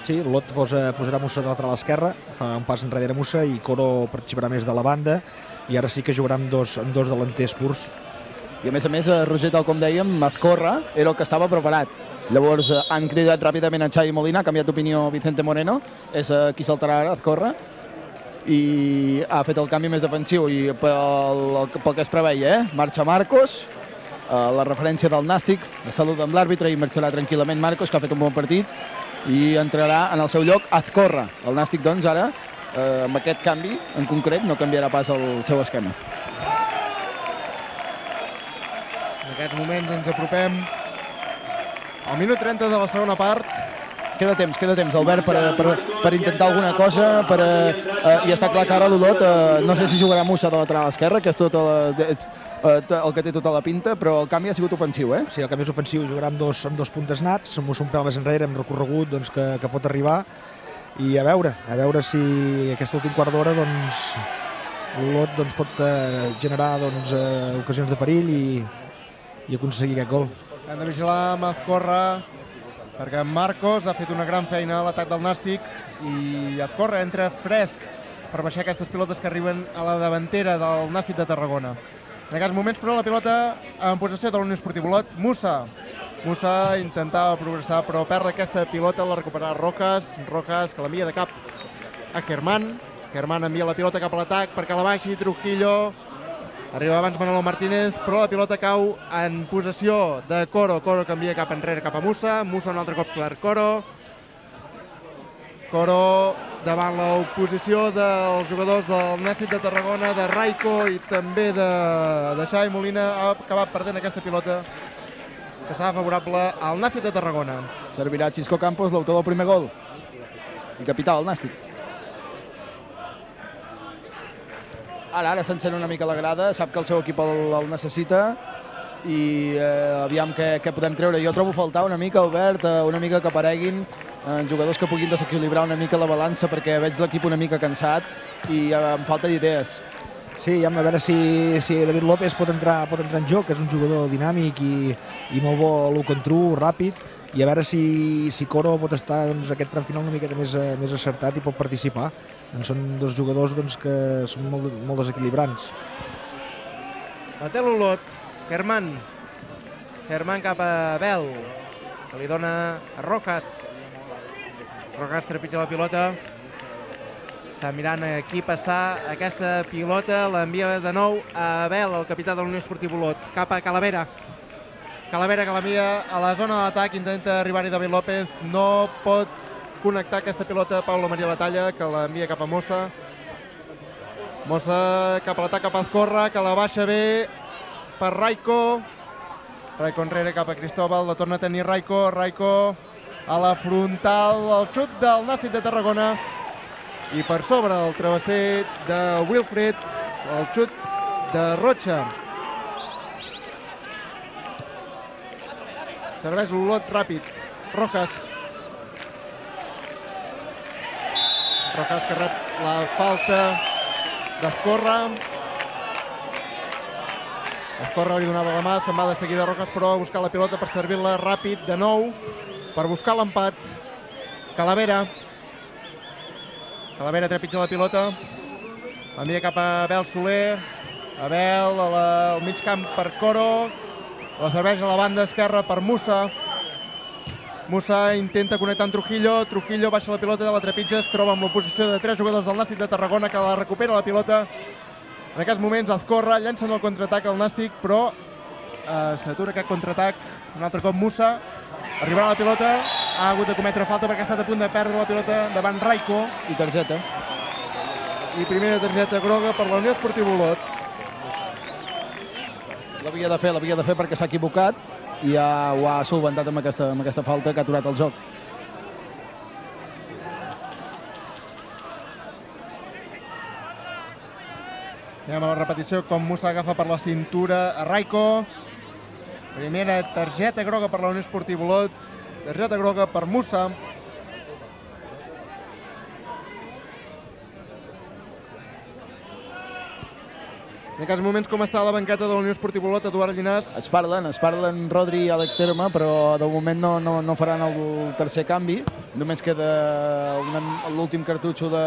Sí, l'Olot posa, posarà Musa de lateral esquerra, fa un pas enrere Musa i Coro participarà més de la banda i ara sí que jugarà amb dos, amb dos delanters purs. I a més a més, Roger, tal com dèiem, Mazcorra era el que estava preparat. Llavors han cridat ràpidament a Xavi Molina, ha canviat d'opinió Vicente Moreno, és qui saltarà ara, Azcorra, i ha fet el canvi més defensiu i pel, pel que es preveia, eh? marxa Marcos, eh, la referència del Nàstic, saluda amb l'àrbitre i marxarà tranquil·lament Marcos, que ha fet un bon partit, i entrarà en el seu lloc Azcorra. El Nàstic, doncs, ara, eh, amb aquest canvi, en concret, no canviarà pas el seu esquema. En aquests moments ens apropem al minut 30 de la segona part. Queda temps, queda temps, Albert, per, per, per intentar alguna cosa, per, eh, i està clar que ara l'Olot, eh, no sé si jugarà Musa de lateral esquerre, que és, tot el, és eh, el que té tota la pinta, però el canvi ha sigut ofensiu, eh? Sí, el canvi és ofensiu, jugarà amb dos, amb dos puntes nats, amb un pèl més enrere, amb recorregut doncs, que, que pot arribar, i a veure, a veure si aquest últim quart d'hora doncs, l'Olot doncs, pot eh, generar doncs, eh, ocasions de perill i, i aconseguir aquest gol. Hem de vigilar Mazcorra perquè Marcos ha fet una gran feina a l'atac del Nàstic i Azcorra entra fresc per baixar aquestes pilotes que arriben a la davantera del Nàstic de Tarragona. En aquests moments, però, la pilota en possessió de l'Unió Esportiu Olot. Musa. Musa intentava progressar, però perd aquesta pilota, la recupera Rojas. Rojas, que l'envia de cap a Germán. Germán envia la pilota cap a l'atac perquè la baixi Trujillo. Arriba abans Manolo Martínez, però la pilota cau en possessió de Coro. Coro canvia cap enrere cap a Musa. Musa un altre cop per Coro. Coro davant l'oposició dels jugadors del Nèssit de Tarragona, de Raico i també de, de Xavi Molina, ha acabat perdent aquesta pilota que serà favorable al Nàstic de Tarragona. Servirà Xisco Campos, l'autor del primer gol. I capità del Nàstic. Ara, ara s'encén una mica la grada, sap que el seu equip el, el necessita i eh, aviam què, què podem treure. Jo trobo faltar una mica, Albert, eh, una mica que apareguin eh, jugadors que puguin desequilibrar una mica la balança perquè veig l'equip una mica cansat i eh, em falta d'idees. Sí, ja a veure si, si David López pot entrar, pot entrar en joc, és un jugador dinàmic i, i molt bo l'1 contra 1, ràpid, i a veure si, si Coro pot estar doncs, aquest tram final una miqueta més, eh, més acertat i pot participar. Doncs són dos jugadors doncs, que són molt, molt desequilibrants. La té l'Olot, Germán. Germán cap a Bel, que li dona a Rojas. Rojas trepitja la pilota. Està mirant aquí passar aquesta pilota, l'envia de nou a Bel, el capità de l'Unió Esportiva Olot, cap a Calavera. Calavera que l'envia a la zona d'atac, intenta arribar-hi David López, no pot connectar aquesta pilota Paulo Maria Batalla, que l'envia cap a Mossa. Mossa cap a l'atac, cap a Azcorra, que la baixa bé per Raiko. Raiko enrere cap a Cristóbal, la torna a tenir Raiko. Raiko a la frontal, el xut del Nàstic de Tarragona. I per sobre el travesser de Wilfred, el xut de Rocha. Serveix l'Olot ràpid. Rojas. Rojas que rep la falta d'Escorra. Escorra li donava la mà, se'n va de seguida Rojas, però a buscar la pilota per servir-la ràpid de nou, per buscar l'empat. Calavera. Calavera trepitja la pilota. L'envia cap a Abel Soler. Abel al mig camp per Coro. La serveix a la banda esquerra per Musa. Musa intenta connectar amb Trujillo. Trujillo baixa la pilota de la trepitja. Es troba amb l'oposició de tres jugadors del Nàstic de Tarragona que la recupera la pilota. En aquests moments Azcorra llancen el contraatac al Nàstic, però eh, s'atura aquest contraatac. Un altre cop Musa. Arribarà la pilota. Ha hagut de cometre falta perquè ha estat a punt de perdre la pilota davant Raiko. I targeta. I primera targeta groga per la Unió Esportiva Olot. L'havia de fer, l'havia de fer perquè s'ha equivocat ja ho ha solventat amb aquesta, amb aquesta falta que ha aturat el joc. Anem a la repetició com Musa agafa per la cintura a Raiko. Primera targeta groga per la Unió Esportiva Olot. Targeta groga per Musa. En aquests moments, com està la banqueta de la Unió Esportiva Olot, Eduard Llinàs? Es parlen, es parlen Rodri i Àlex Terma, però de moment no, no, no faran el tercer canvi. Només queda l'últim cartutxo de,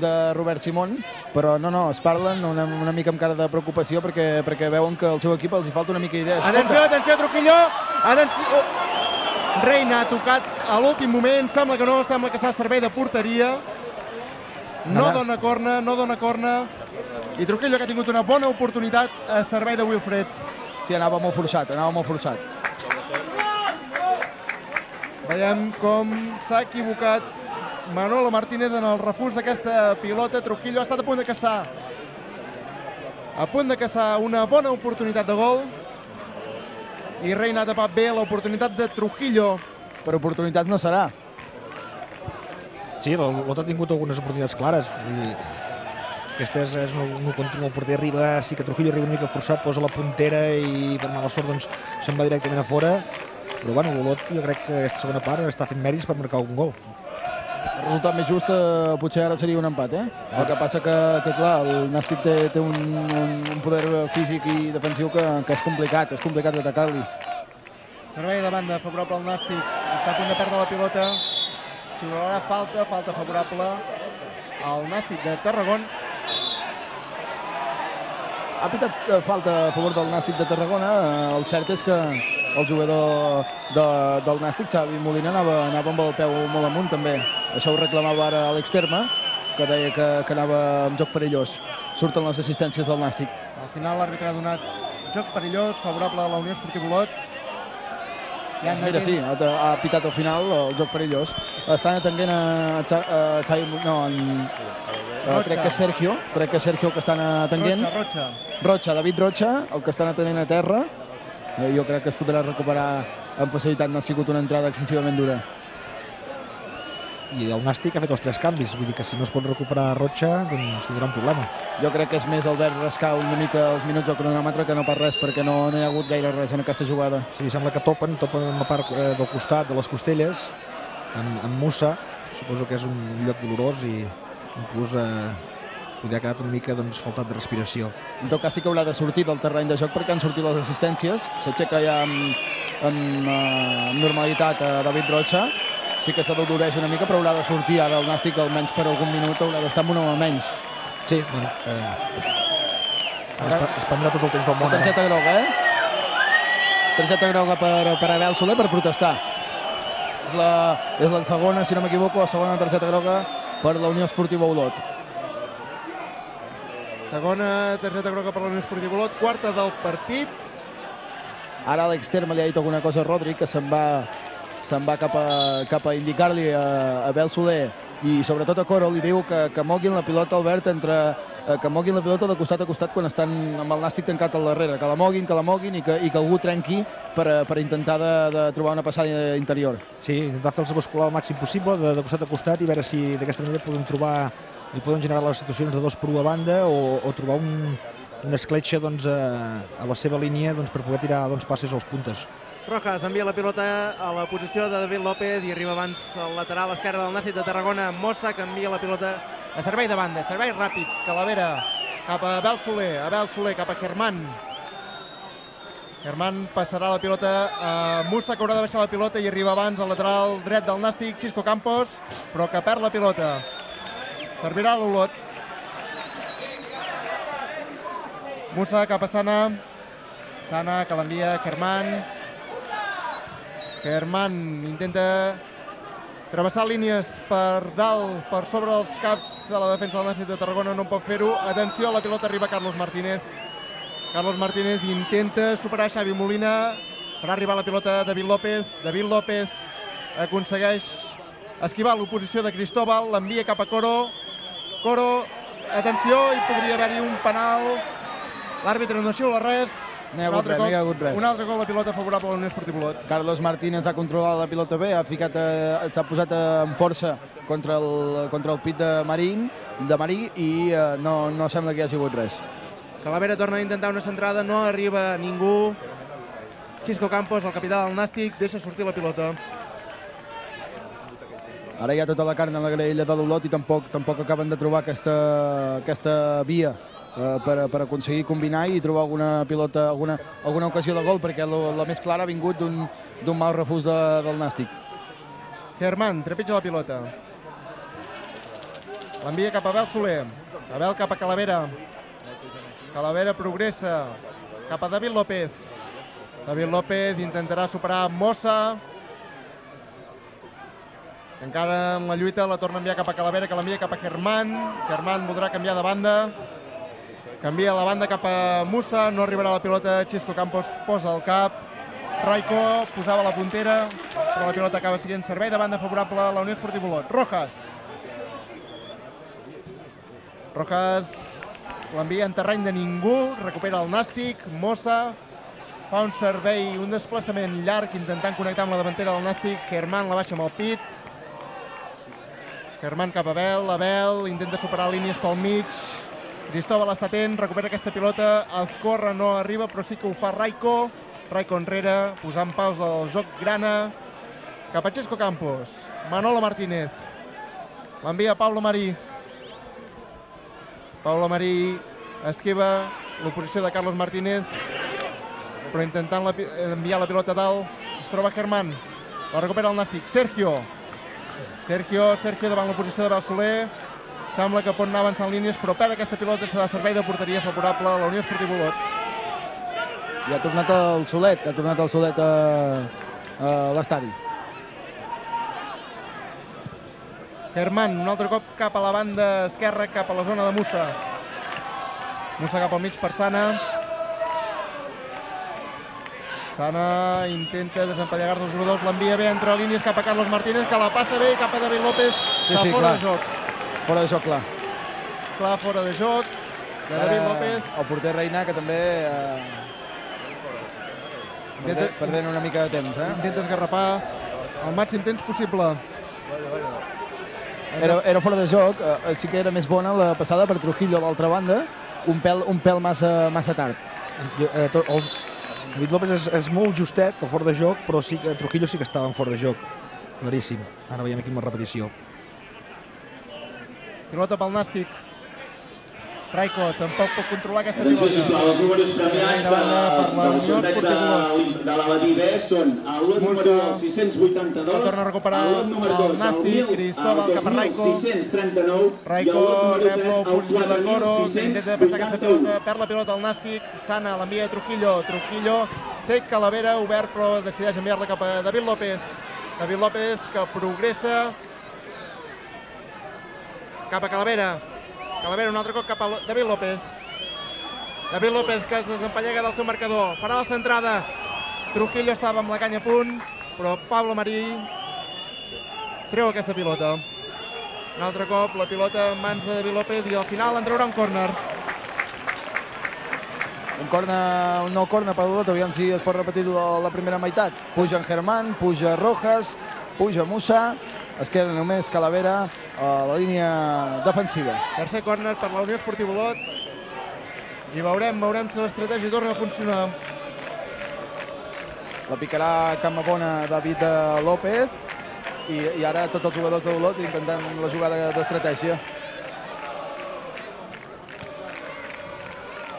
de Robert Simón, però no, no, es parlen una, una mica amb cara de preocupació perquè, perquè veuen que al seu equip els hi falta una mica d'idees. Atenció, atenció, Trujillo! Atenció! Oh. Reina ha tocat a l'últim moment, sembla que no, sembla que s'ha servei de porteria. No dona corna, no dona corna. I Trujillo que ha tingut una bona oportunitat a servei de Wilfred. Sí, anava molt forçat, anava molt forçat. Veiem com s'ha equivocat Manolo Martínez en el refús d'aquesta pilota. Trujillo ha estat a punt de caçar. A punt de caçar una bona oportunitat de gol. I Reina ha tapat bé l'oportunitat de Trujillo. Per oportunitats no serà. Sí, l'Olot ha tingut algunes oportunitats clares. Vull dir, aquesta és, és un, un contra el porter arriba, sí que Trujillo arriba una mica forçat, posa la puntera i per mala sort doncs, se'n va directament a fora. Però bueno, l'Olot jo crec que aquesta segona part està fent mèrits per marcar algun gol. El resultat més just eh, potser ara seria un empat, eh? El que passa que, que clar, el Nàstic té, té un, un, un poder físic i defensiu que, que és complicat, és complicat d'atacar-li. Servei de banda favorable al Nàstic. Està a punt de perdre la pilota. Xiularà falta, falta favorable al Nàstic de Tarragona. Ha pitat eh, falta a favor del Nàstic de Tarragona. Eh, el cert és que el jugador de, del Nàstic, Xavi Molina, anava, anava amb el peu molt amunt també. Això ho reclamava ara Àlex Terma, que deia que, que anava amb joc perillós. Surten les assistències del Nàstic. Al final l'àrbitre ha donat joc perillós, favorable a la Unió Esportiva Olot. Ja doncs mira, sí, ha, ha pitat al final el joc perillós. Estan atenent a, a, a. No, en, Uh, crec que Sergio, crec que Sergio que estan atenent. Rocha, Rocha. Rocha, David Rocha, el que estan atenent a terra. Eh, jo crec que es podrà recuperar amb facilitat, no ha sigut una entrada excessivament dura. I el Nàstic ha fet els tres canvis, vull dir que si no es pot recuperar Rocha, doncs tindrà un problema. Jo crec que és més Albert rascar una mica els minuts del cronòmetre que no per res, perquè no, no hi ha hagut gaire res en aquesta jugada. Sí, sembla que topen, topen en la part eh, del costat de les costelles, amb, amb Musa, suposo que és un lloc dolorós i inclús eh, podria ha quedat una mica doncs, faltat de respiració. En tot cas sí que haurà de sortir del terreny de joc perquè han sortit les assistències. S'aixeca ja amb, amb, uh, amb normalitat a David Rocha. Sí que s'adoloreix una mica, però haurà de sortir ara el Nàstic almenys per algun minut, haurà d'estar amb un home menys. Sí, bueno, eh, es, es prendrà tot el temps del món. La targeta eh? groga, eh? Targeta groga per, per Abel Soler per protestar. És la, és la segona, si no m'equivoco, la segona targeta groga per la Unió Esportiva Olot. Segona targeta groga per la Unió Esportiva Olot, quarta del partit. Ara Àlex Terma li ha dit alguna cosa a Rodri, que se'n va, se'n va cap a, cap a indicar-li a, a Bel Soler i sobretot a Coro li diu que, que moguin la pilota Albert entre eh, que moguin la pilota de costat a costat quan estan amb el nàstic tancat al darrere, que la moguin, que la moguin i que, i que algú trenqui per, per intentar de, de trobar una passada interior. Sí, intentar fer-los bascular el màxim possible de, de costat a costat i veure si d'aquesta manera podem trobar i poden generar les situacions de dos per una banda o, o trobar un, una escletxa doncs, a, a la seva línia doncs, per poder tirar doncs, passes als puntes. Rojas envia la pilota a la posició de David López i arriba abans al lateral esquerre del Nàstic de Tarragona. Mossa que envia la pilota a servei de banda, servei ràpid, Calavera cap a Abel Soler, Abel Soler cap a Germán. Germán passarà la pilota a Musa, que haurà de baixar la pilota i arriba abans al lateral dret del Nàstic, Xisco Campos, però que perd la pilota. Servirà l'Olot. Musa cap a Sana. Sana que l'envia Germán. Germán intenta travessar línies per dalt, per sobre els caps de la defensa del Nàstic de Tarragona, no pot fer-ho. Atenció, la pilota arriba Carlos Martínez. Carlos Martínez intenta superar Xavi Molina, farà arribar la pilota David López. David López aconsegueix esquivar l'oposició de Cristóbal, l'envia cap a Coro. Coro, atenció, hi podria haver-hi un penal. L'àrbitre no xiula res, ha no hi ha hagut res. Un altre gol de pilota favorable a la Unió Esportiva Olot. Carlos Martínez ha controlat la pilota bé, ha ficat, eh, s'ha posat eh, amb força contra el, contra el pit de Marín, de Marí i eh, no, no sembla que hi hagi hagut res. Calavera torna a intentar una centrada, no arriba ningú. Xisco Campos, el capità del Nàstic, deixa sortir la pilota. Ara hi ha tota la carn a la graella de l'Olot i tampoc tampoc acaben de trobar aquesta, aquesta via eh, per, per aconseguir combinar i trobar alguna pilota, alguna, alguna ocasió de gol, perquè la, la més clara ha vingut d'un mal refús de, del Nàstic. Germán, trepitja la pilota. L'envia cap a Abel Soler. Abel cap a Calavera. Calavera progressa cap a David López. David López intentarà superar Mossa. Encara en la lluita la torna a enviar cap a Calavera, que l'envia cap a Germán. Germán voldrà canviar de banda. Canvia la banda cap a Musa, no arribarà la pilota, Xisco Campos posa el cap, Raiko posava la puntera, però la pilota acaba siguent servei de banda favorable a la Unió Esportiva Olot. Rojas. Rojas l'envia en terreny de ningú, recupera el Nàstic, Mossa fa un servei, un desplaçament llarg intentant connectar amb la davantera del Nàstic, Germán la baixa amb el pit, Germán cap a Abel, Abel intenta superar línies pel mig, Cristóbal està atent, recupera aquesta pilota, els corre, no arriba, però sí que ho fa Raiko, Raiko enrere, posant paus del joc grana, cap a Xesco Campos, Manolo Martínez, l'envia Pablo Marí, Pablo Marí esquiva l'oposició de Carlos Martínez, però intentant la, enviar la pilota dalt, es troba Germán, la recupera el Nàstic, Sergio, Sergio, Sergio davant l'oposició de Balsoler, sembla que pot anar avançant línies, però perd aquesta pilota, serà servei de porteria favorable a la Unió Esportiva Olot. I ha tornat el Solet, ha tornat el Solet a, a l'estadi. Germán, un altre cop cap a la banda esquerra, cap a la zona de Musa. Musa cap al mig per Sana. Sana intenta desempallegar-se els jugadors, l'envia bé entre línies cap a Carlos Martínez, que la passa bé cap a David López, Sí, sí, fora clar. de joc. Fora de joc, clar. Clar, fora de joc, de David Ara, López. El porter Reina, que també... Eh, Intenta- perdent, perdent una mica de temps, eh? Intenta esgarrapar el màxim temps possible. Era, era fora de joc, eh, sí que era més bona la passada per Trujillo a l'altra banda, un pèl, un pèl massa, massa tard. Eh, to- el, David López és, és molt justet, el fora de joc, però sí que Trujillo sí que estava en fora de joc. Claríssim. Ara veiem aquí una repetició. Pilota pel Nàstic. Raiko tampoc pot controlar aquesta pilota. els números premiats de, Per la Unió de, Esportiva de l'Aladí B són el lot número 682, La torna a recuperar el lot número el 2, el, Nàstic, 1000, Cristóbal el cap a Raiko. 2639 i el Raiko lot número rep 3, el l'oposició de Coro, intenta passar aquesta 4681. pilota, perd la pilota al Nàstic, Sana l'envia a Trujillo, Trujillo té Calavera obert però decideix enviar-la cap a David López. David López que progressa cap a Calavera. Calavera un altre cop cap a David López. David López que es desempallega del seu marcador, farà la centrada. Trujillo estava amb la canya a punt, però Pablo Marí treu aquesta pilota. Un altre cop la pilota en mans de David López i al final en traurà un córner. Un, un nou corna per l'Olot, aviam si es pot repetir la primera meitat. Puja en Germán, puja Rojas, puja Musa, es queda només Calavera a la línia defensiva. Tercer córner per la Unió Esportiva Olot. I veurem, veurem si l'estratègia torna a funcionar. La picarà Camabona David López i, i ara tots els jugadors de l'Olot intentant la jugada d'estratègia.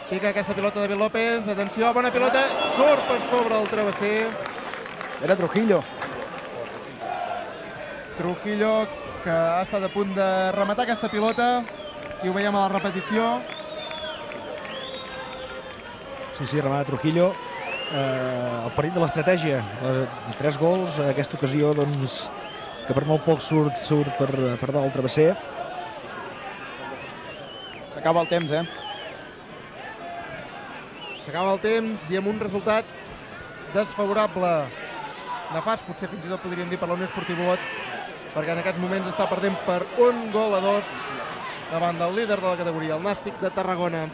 Pica aquesta pilota David López. Atenció, bona pilota. Surt per sobre el travesser. Era Trujillo. Trujillo, que ha estat a punt de rematar aquesta pilota. Aquí ho veiem a la repetició. Sí, sí, remada Trujillo. Eh, el partit de l'estratègia, tres gols, en aquesta ocasió, doncs, que per molt poc surt, surt per, per dalt el travesser. S'acaba el temps, eh? S'acaba el temps i amb un resultat desfavorable. Nefast, potser fins i tot podríem dir per la Unió Esportiva Olot, perquè en aquests moments està perdent per un gol a dos davant del líder de la categoria, el Nàstic de Tarragona.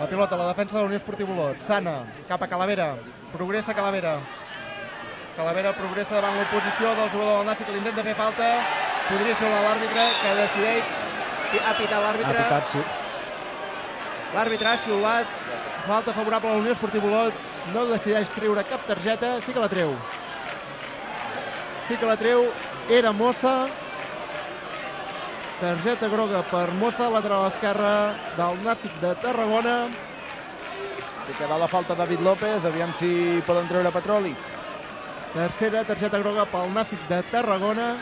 La pilota, la defensa de la Unió Esportiva Olot. Sana, cap a Calavera. Progressa Calavera. Calavera progressa davant l'oposició del jugador del Nàstic que l'intenta fer falta. Podria ser l'àrbitre que decideix Ha l'àrbitre. pitat, sí. L'àrbitre ha xiulat. Falta favorable a la Unió Esportiva Olot. No decideix treure cap targeta. Sí que la treu. Sí que la treu. Era Mossa. Targeta groga per Mossa, lateral esquerra del Nàstic de Tarragona. Picarà la falta David López, aviam si poden treure petroli. Tercera targeta groga pel Nàstic de Tarragona.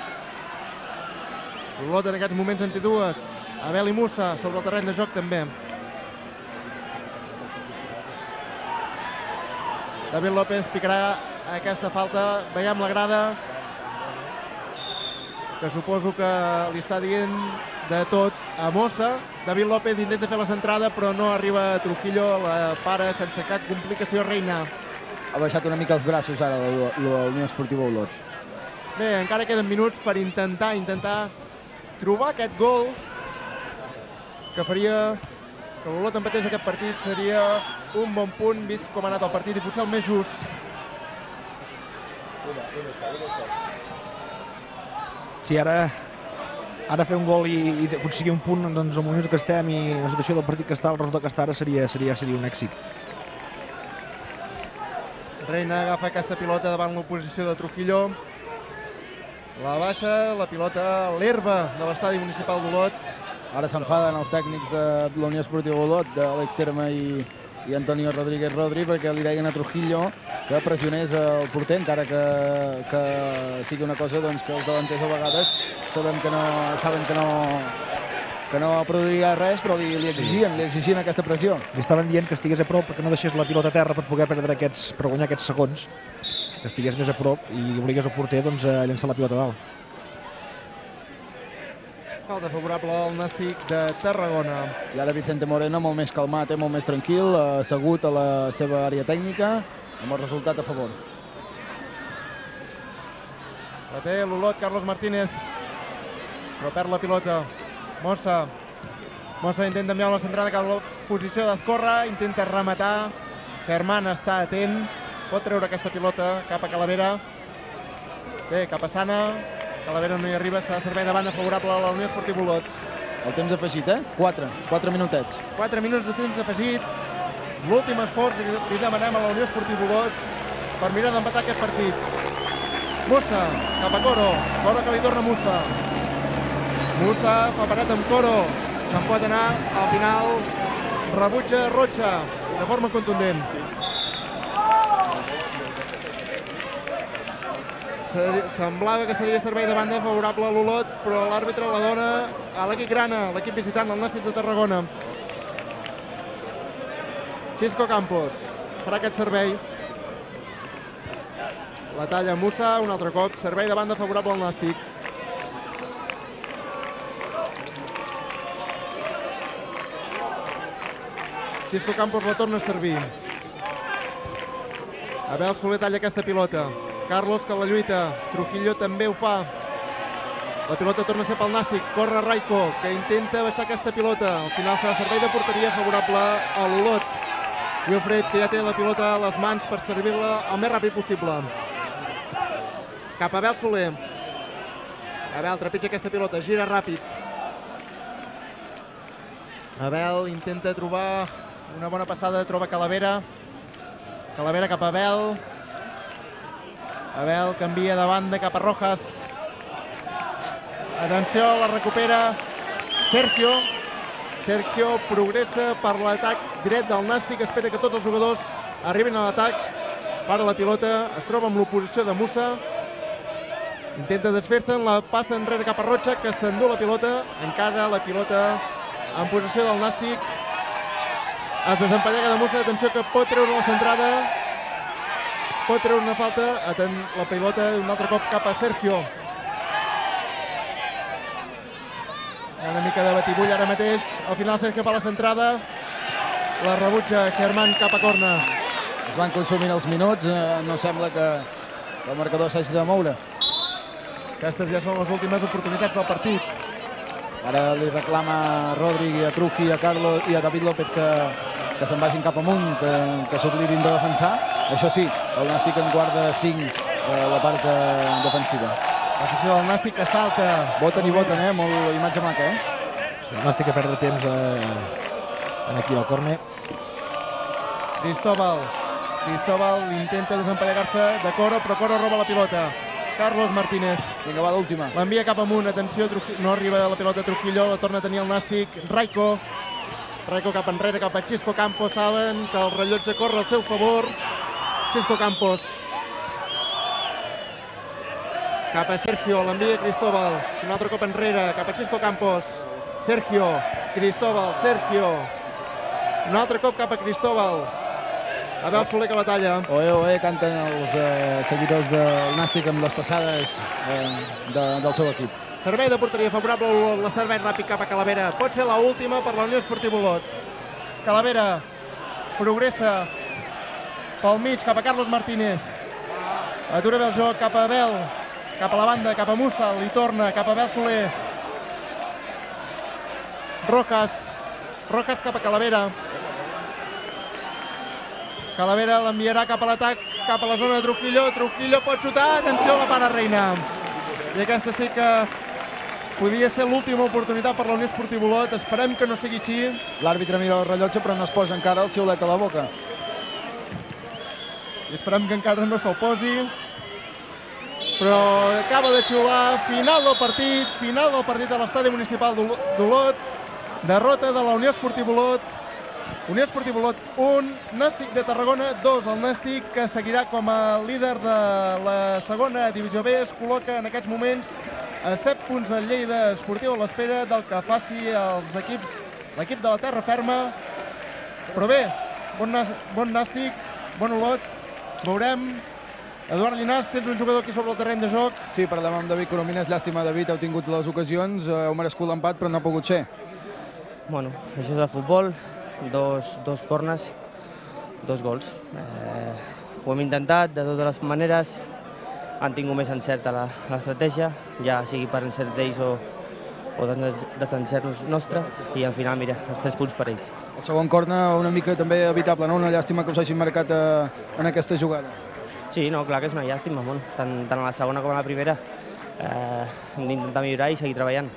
Olot en aquests moments en té dues. Abel i Musa sobre el terreny de joc també. David López picarà aquesta falta. Veiem la grada que suposo que li està dient de tot a Mossa. David López intenta fer la centrada però no arriba a Trujillo, la para sense cap complicació Reina. Ha baixat una mica els braços ara la, la Unió Esportiva Olot. Bé, encara queden minuts per intentar intentar trobar aquest gol que faria que l'Olot empatés aquest partit seria un bon punt vist com ha anat el partit i potser el més just. Sí, ara ara fer un gol i, i aconseguir un punt doncs, el moment que estem i la situació del partit que està, el resultat que està ara seria, seria, seria un èxit. Reina agafa aquesta pilota davant l'oposició de Trujillo. La baixa, la pilota a l'herba de l'estadi municipal d'Olot. Ara s'enfaden els tècnics de la Unió Esportiva Olot, d'Àlex Terma i, i Antonio Rodríguez Rodri, perquè li deien a Trujillo que pressionés el porter, encara que, que sigui una cosa doncs, que els davanters a vegades sabem que no, saben que no, que no produiria res, però li, li exigien, li exigien aquesta pressió. Li estaven dient que estigués a prop perquè no deixés la pilota a terra per poder perdre aquests, per guanyar aquests segons, que estigués més a prop i obligués el porter doncs, a llançar la pilota a dalt. Falta favorable al Nàstic de Tarragona. I ara Vicente Moreno molt més calmat, eh, molt més tranquil, assegut a la seva àrea tècnica, amb el resultat a favor. La té l'Olot, Carlos Martínez. Però perd la pilota. Mossa. Mossa intenta enviar la centrada cap a la posició d'escórrer, intenta rematar. Germán està atent. Pot treure aquesta pilota cap a Calavera. Bé, cap a Sana. Calavera no hi arriba, s'ha de servei de banda favorable a la Unió Esportiva Olot. El temps afegit, eh? 4, 4 minutets. 4 minuts de temps afegit. L'últim esforç li li demanem a la Unió Esportiva Olot per mirar d'empatar aquest partit. Musa, cap a Coro. Coro que li torna Musa. Musa fa paret amb Coro. Se'n pot anar al final. Rebutja Rocha de forma contundent. Semblava que seria servei de banda favorable a l'Olot, però l'àrbitre la dona a l'equip grana, l'equip visitant, el Nàstic de Tarragona. Xisco Campos farà aquest servei. La talla Musa, un altre cop, servei de banda favorable al Nàstic. Xisco Campos la torna a servir. Abel Soler talla aquesta pilota. Carlos que la lluita. Trujillo també ho fa. La pilota torna a ser pel Nàstic. Corre Raico, que intenta baixar aquesta pilota. Al final serà servei de porteria favorable a l'Olot. Wilfred, que ja té la pilota a les mans per servir-la el més ràpid possible. Cap a Abel Soler. Abel trepitja aquesta pilota, gira ràpid. Abel intenta trobar una bona passada, troba Calavera. Calavera cap a Abel. Abel canvia de banda cap a Rojas. Atenció, la recupera Sergio. Sergio progressa per l'atac dret del Nàstic, espera que tots els jugadors arribin a l'atac. Para la pilota, es troba amb l'oposició de Musa. Intenta desfer-se'n, la passa enrere cap a Rocha, que s'endú la pilota. Encara la pilota en posició del Nàstic. Es desempallega de Musa, atenció que pot treure la centrada. Pot treure una falta, aten la pilota un altre cop cap a Sergio. Una mica de batibull ara mateix. Al final Sergio fa la centrada. La rebutja Germán cap a corna. Es van consumint els minuts, eh, no sembla que el marcador s'hagi de moure. Aquestes ja són les últimes oportunitats del partit. Ara li reclama Rodri a Truqui a Carlos i a David López que, que se'n vagin cap amunt, que, que s'oblidin de defensar. Això sí, el Nàstic en guarda 5 a la part eh, defensiva. L'afició del Nàstic que salta. Voten i voten, eh? Molt imatge maca, eh? El Nàstic que perdre temps eh, en aquí al córner. Cristóbal. Cristóbal intenta desempallegar-se de Coro, però Coro roba la pilota. Carlos Martínez Vinga, va, l'última. l'envia cap amunt. Atenció, no arriba la pilota Trujillo, la torna a tenir el Nàstic. Raico. Raico cap enrere, cap a Xisco Campos. Saben que el rellotge corre al seu favor. Xisco Campos. Cap a Sergio, l'envia Cristóbal. Un altre cop enrere, cap a Xisco Campos. Sergio, Cristóbal, Sergio. Un altre cop cap a Cristóbal. Abel Soler que la talla. Oe, oe, canten els eh, seguidors del Nàstic amb les passades eh, de, del seu equip. Servei de porteria favorable a l'estervei ràpid cap a Calavera. Pot ser la última per la Unió Esportiva Olot. Calavera progressa pel mig cap a Carlos Martínez. Atura bé el joc cap a Abel, cap a la banda, cap a Musa, li torna, cap a Abel Soler. Rojas, Rojas cap a Calavera. Calavera l'enviarà cap a l'atac, cap a la zona de Trujillo. Trujillo pot xutar, atenció a la para Reina. I aquesta sí que podia ser l'última oportunitat per la Unió Esportiva Olot. Esperem que no sigui així. L'àrbitre mira el rellotge però no es posa encara el xiulet a la boca. I esperem que encara no se'l posi. Però acaba de xiular final del partit, final del partit a l'estadi municipal d'Olo- d'Olot. Derrota de la Unió Esportiva Olot. Unió Esportiva Olot 1, Nàstic de Tarragona 2. El Nàstic que seguirà com a líder de la segona divisió B es col·loca en aquests moments a 7 punts del Lleida Esportiu a l'espera del que faci els equips l'equip de la Terra Ferma. Però bé, bon, bon Nàstic, bon Olot, veurem. Eduard Llinàs, tens un jugador aquí sobre el terreny de joc. Sí, parlem amb David Coromines. Llàstima, David, heu tingut les ocasions, eh, heu merescut l'empat, però no ha pogut ser. Bueno, això és el futbol, dos, dos cornes, dos gols. Eh, ho hem intentat de totes les maneres, han tingut més encert a la- a l'estratègia, ja sigui per encert d'ells o, o des- desencert nos- nostre, i al final, mira, els tres punts per ells. El segon corna una mica també evitable, no? Una llàstima que us hagin marcat eh, en aquesta jugada. Sí, no, clar que és una llàstima, bueno, tant, tant a la segona com a la primera. Eh, hem d'intentar millorar i seguir treballant.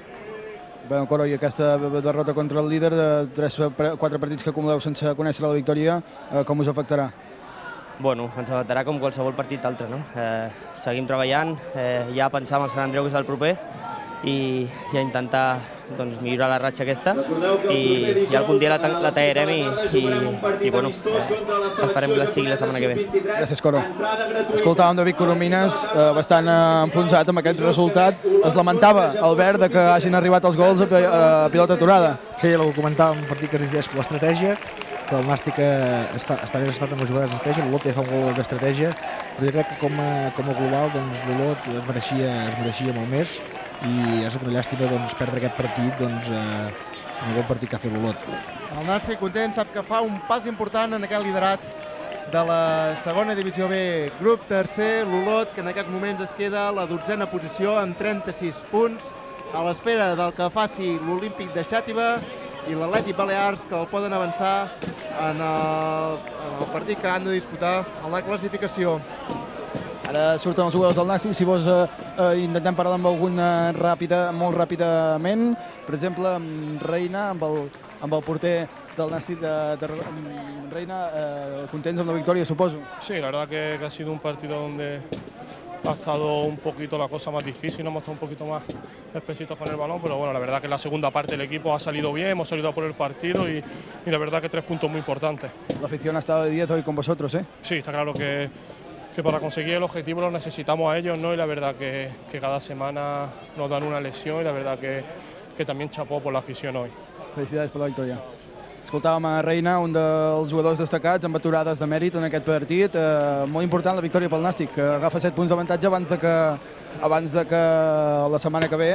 Bé, Coro, i aquesta derrota contra el líder de tres, quatre partits que acumuleu sense conèixer la victòria, eh, com us afectarà? Bueno, ens afectarà com qualsevol partit altre, no? Eh, seguim treballant, eh, ja pensar en el Sant Andreu, que és el proper, i, i a intentar doncs, millorar la ratxa aquesta i, i algun dia la, ta- la tallarem i, i, i bueno, eh, esperem que la sigui la setmana que ve. Gràcies, Coro. Escoltàvem David Coromines, eh, bastant eh, enfonsat amb aquest resultat. Es lamentava, Albert, de que hagin arribat els gols a, a pilota aturada. Sí, el que comentàvem, un partit que resisteix per l'estratègia, que el Nàstic eh, està, està ben estat amb les jugades d'estratègia, l'Olot ja fa un gol d'estratègia, però jo crec que com a, com a global doncs, l'Olot es mereixia, es mereixia molt més i ha estat una llàstima doncs, perdre aquest partit doncs, eh, en el bon partit que ha fet l'Olot. El Nàstic content sap que fa un pas important en aquest liderat de la segona divisió B. Grup tercer, l'Olot, que en aquests moments es queda a la dotzena posició amb 36 punts, a l'espera del que faci l'Olímpic de Xàtiva i l'Atlètic Balears, que el poden avançar en el, en el partit que han de disputar en la classificació. Ara surten els jugadors del Nàstic, si vols eh, eh, intentem parlar amb algun eh, ràpida, molt ràpidament, per exemple amb Reina, amb el, amb el porter del Nàstic de, de Reina, eh, contents amb la victòria, suposo. Sí, la verdad que, que ha sido un partido donde ha estado un poquito la cosa más difícil, no hemos estado un poquito más espesitos con el balón, pero bueno, la verdad que en la segunda parte el equipo ha salido bien, hemos salido a por el partido y, y la verdad que tres puntos muy importantes. La afición ha estado de 10 hoy con vosotros, ¿eh? Sí, está claro que, que para conseguir el objetivo lo necesitamos a ellos, ¿no? Y la verdad que, que cada semana nos dan una lesión y la verdad que, que también chapó por la afición hoy. Felicidades per la victòria. Escoltàvem a Reina, un dels jugadors destacats amb aturades de mèrit en aquest partit. Eh, molt important la victòria pel Nàstic, que agafa 7 punts d'avantatge abans, de que, abans de que la setmana que ve,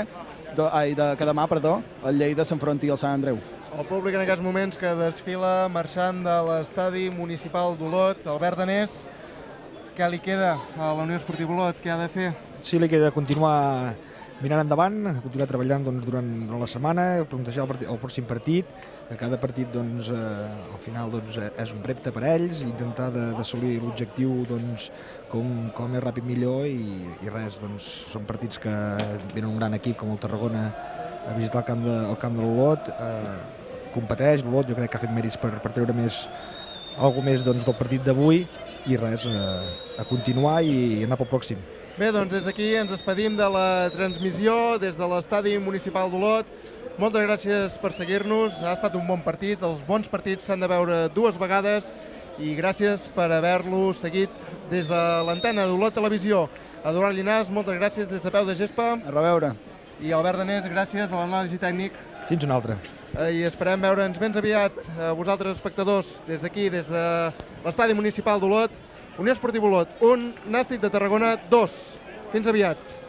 de, ai, de, que demà, perdó, el Lleida s'enfronti al Sant Andreu. El públic en aquests moments que desfila marxant de l'estadi municipal d'Olot, Albert Danés, què li queda a la Unió Esportiva Olot? Què ha de fer? Sí, li queda continuar mirant endavant, continuar treballant doncs, durant, la setmana, plantejar el, partit, el pròxim partit, que cada partit doncs, eh, al final doncs, és un repte per a ells, intentar d'assolir l'objectiu doncs, com, com més ràpid millor i, i res, doncs, són partits que venen un gran equip com el Tarragona a visitar el camp de, el camp de l'Olot, eh, competeix, l'Olot jo crec que ha fet mèrits per, per treure més alguna més doncs, del partit d'avui i res, eh, a continuar i anar pel pròxim. Bé, doncs des d'aquí ens despedim de la transmissió des de l'estadi municipal d'Olot. Moltes gràcies per seguir-nos, ha estat un bon partit, els bons partits s'han de veure dues vegades i gràcies per haver-lo seguit des de l'antena d'Olot Televisió. Eduard Llinàs, moltes gràcies des de Peu de Gespa A reveure. i Albert Danés, gràcies a l'anàlisi tècnic Fins una altra. Eh, i esperem veure'ns ben aviat a vosaltres espectadors des d'aquí, des de l'estadi municipal d'Olot. Unió Esportiva Olot, un, Nàstic de Tarragona, dos. Fins aviat.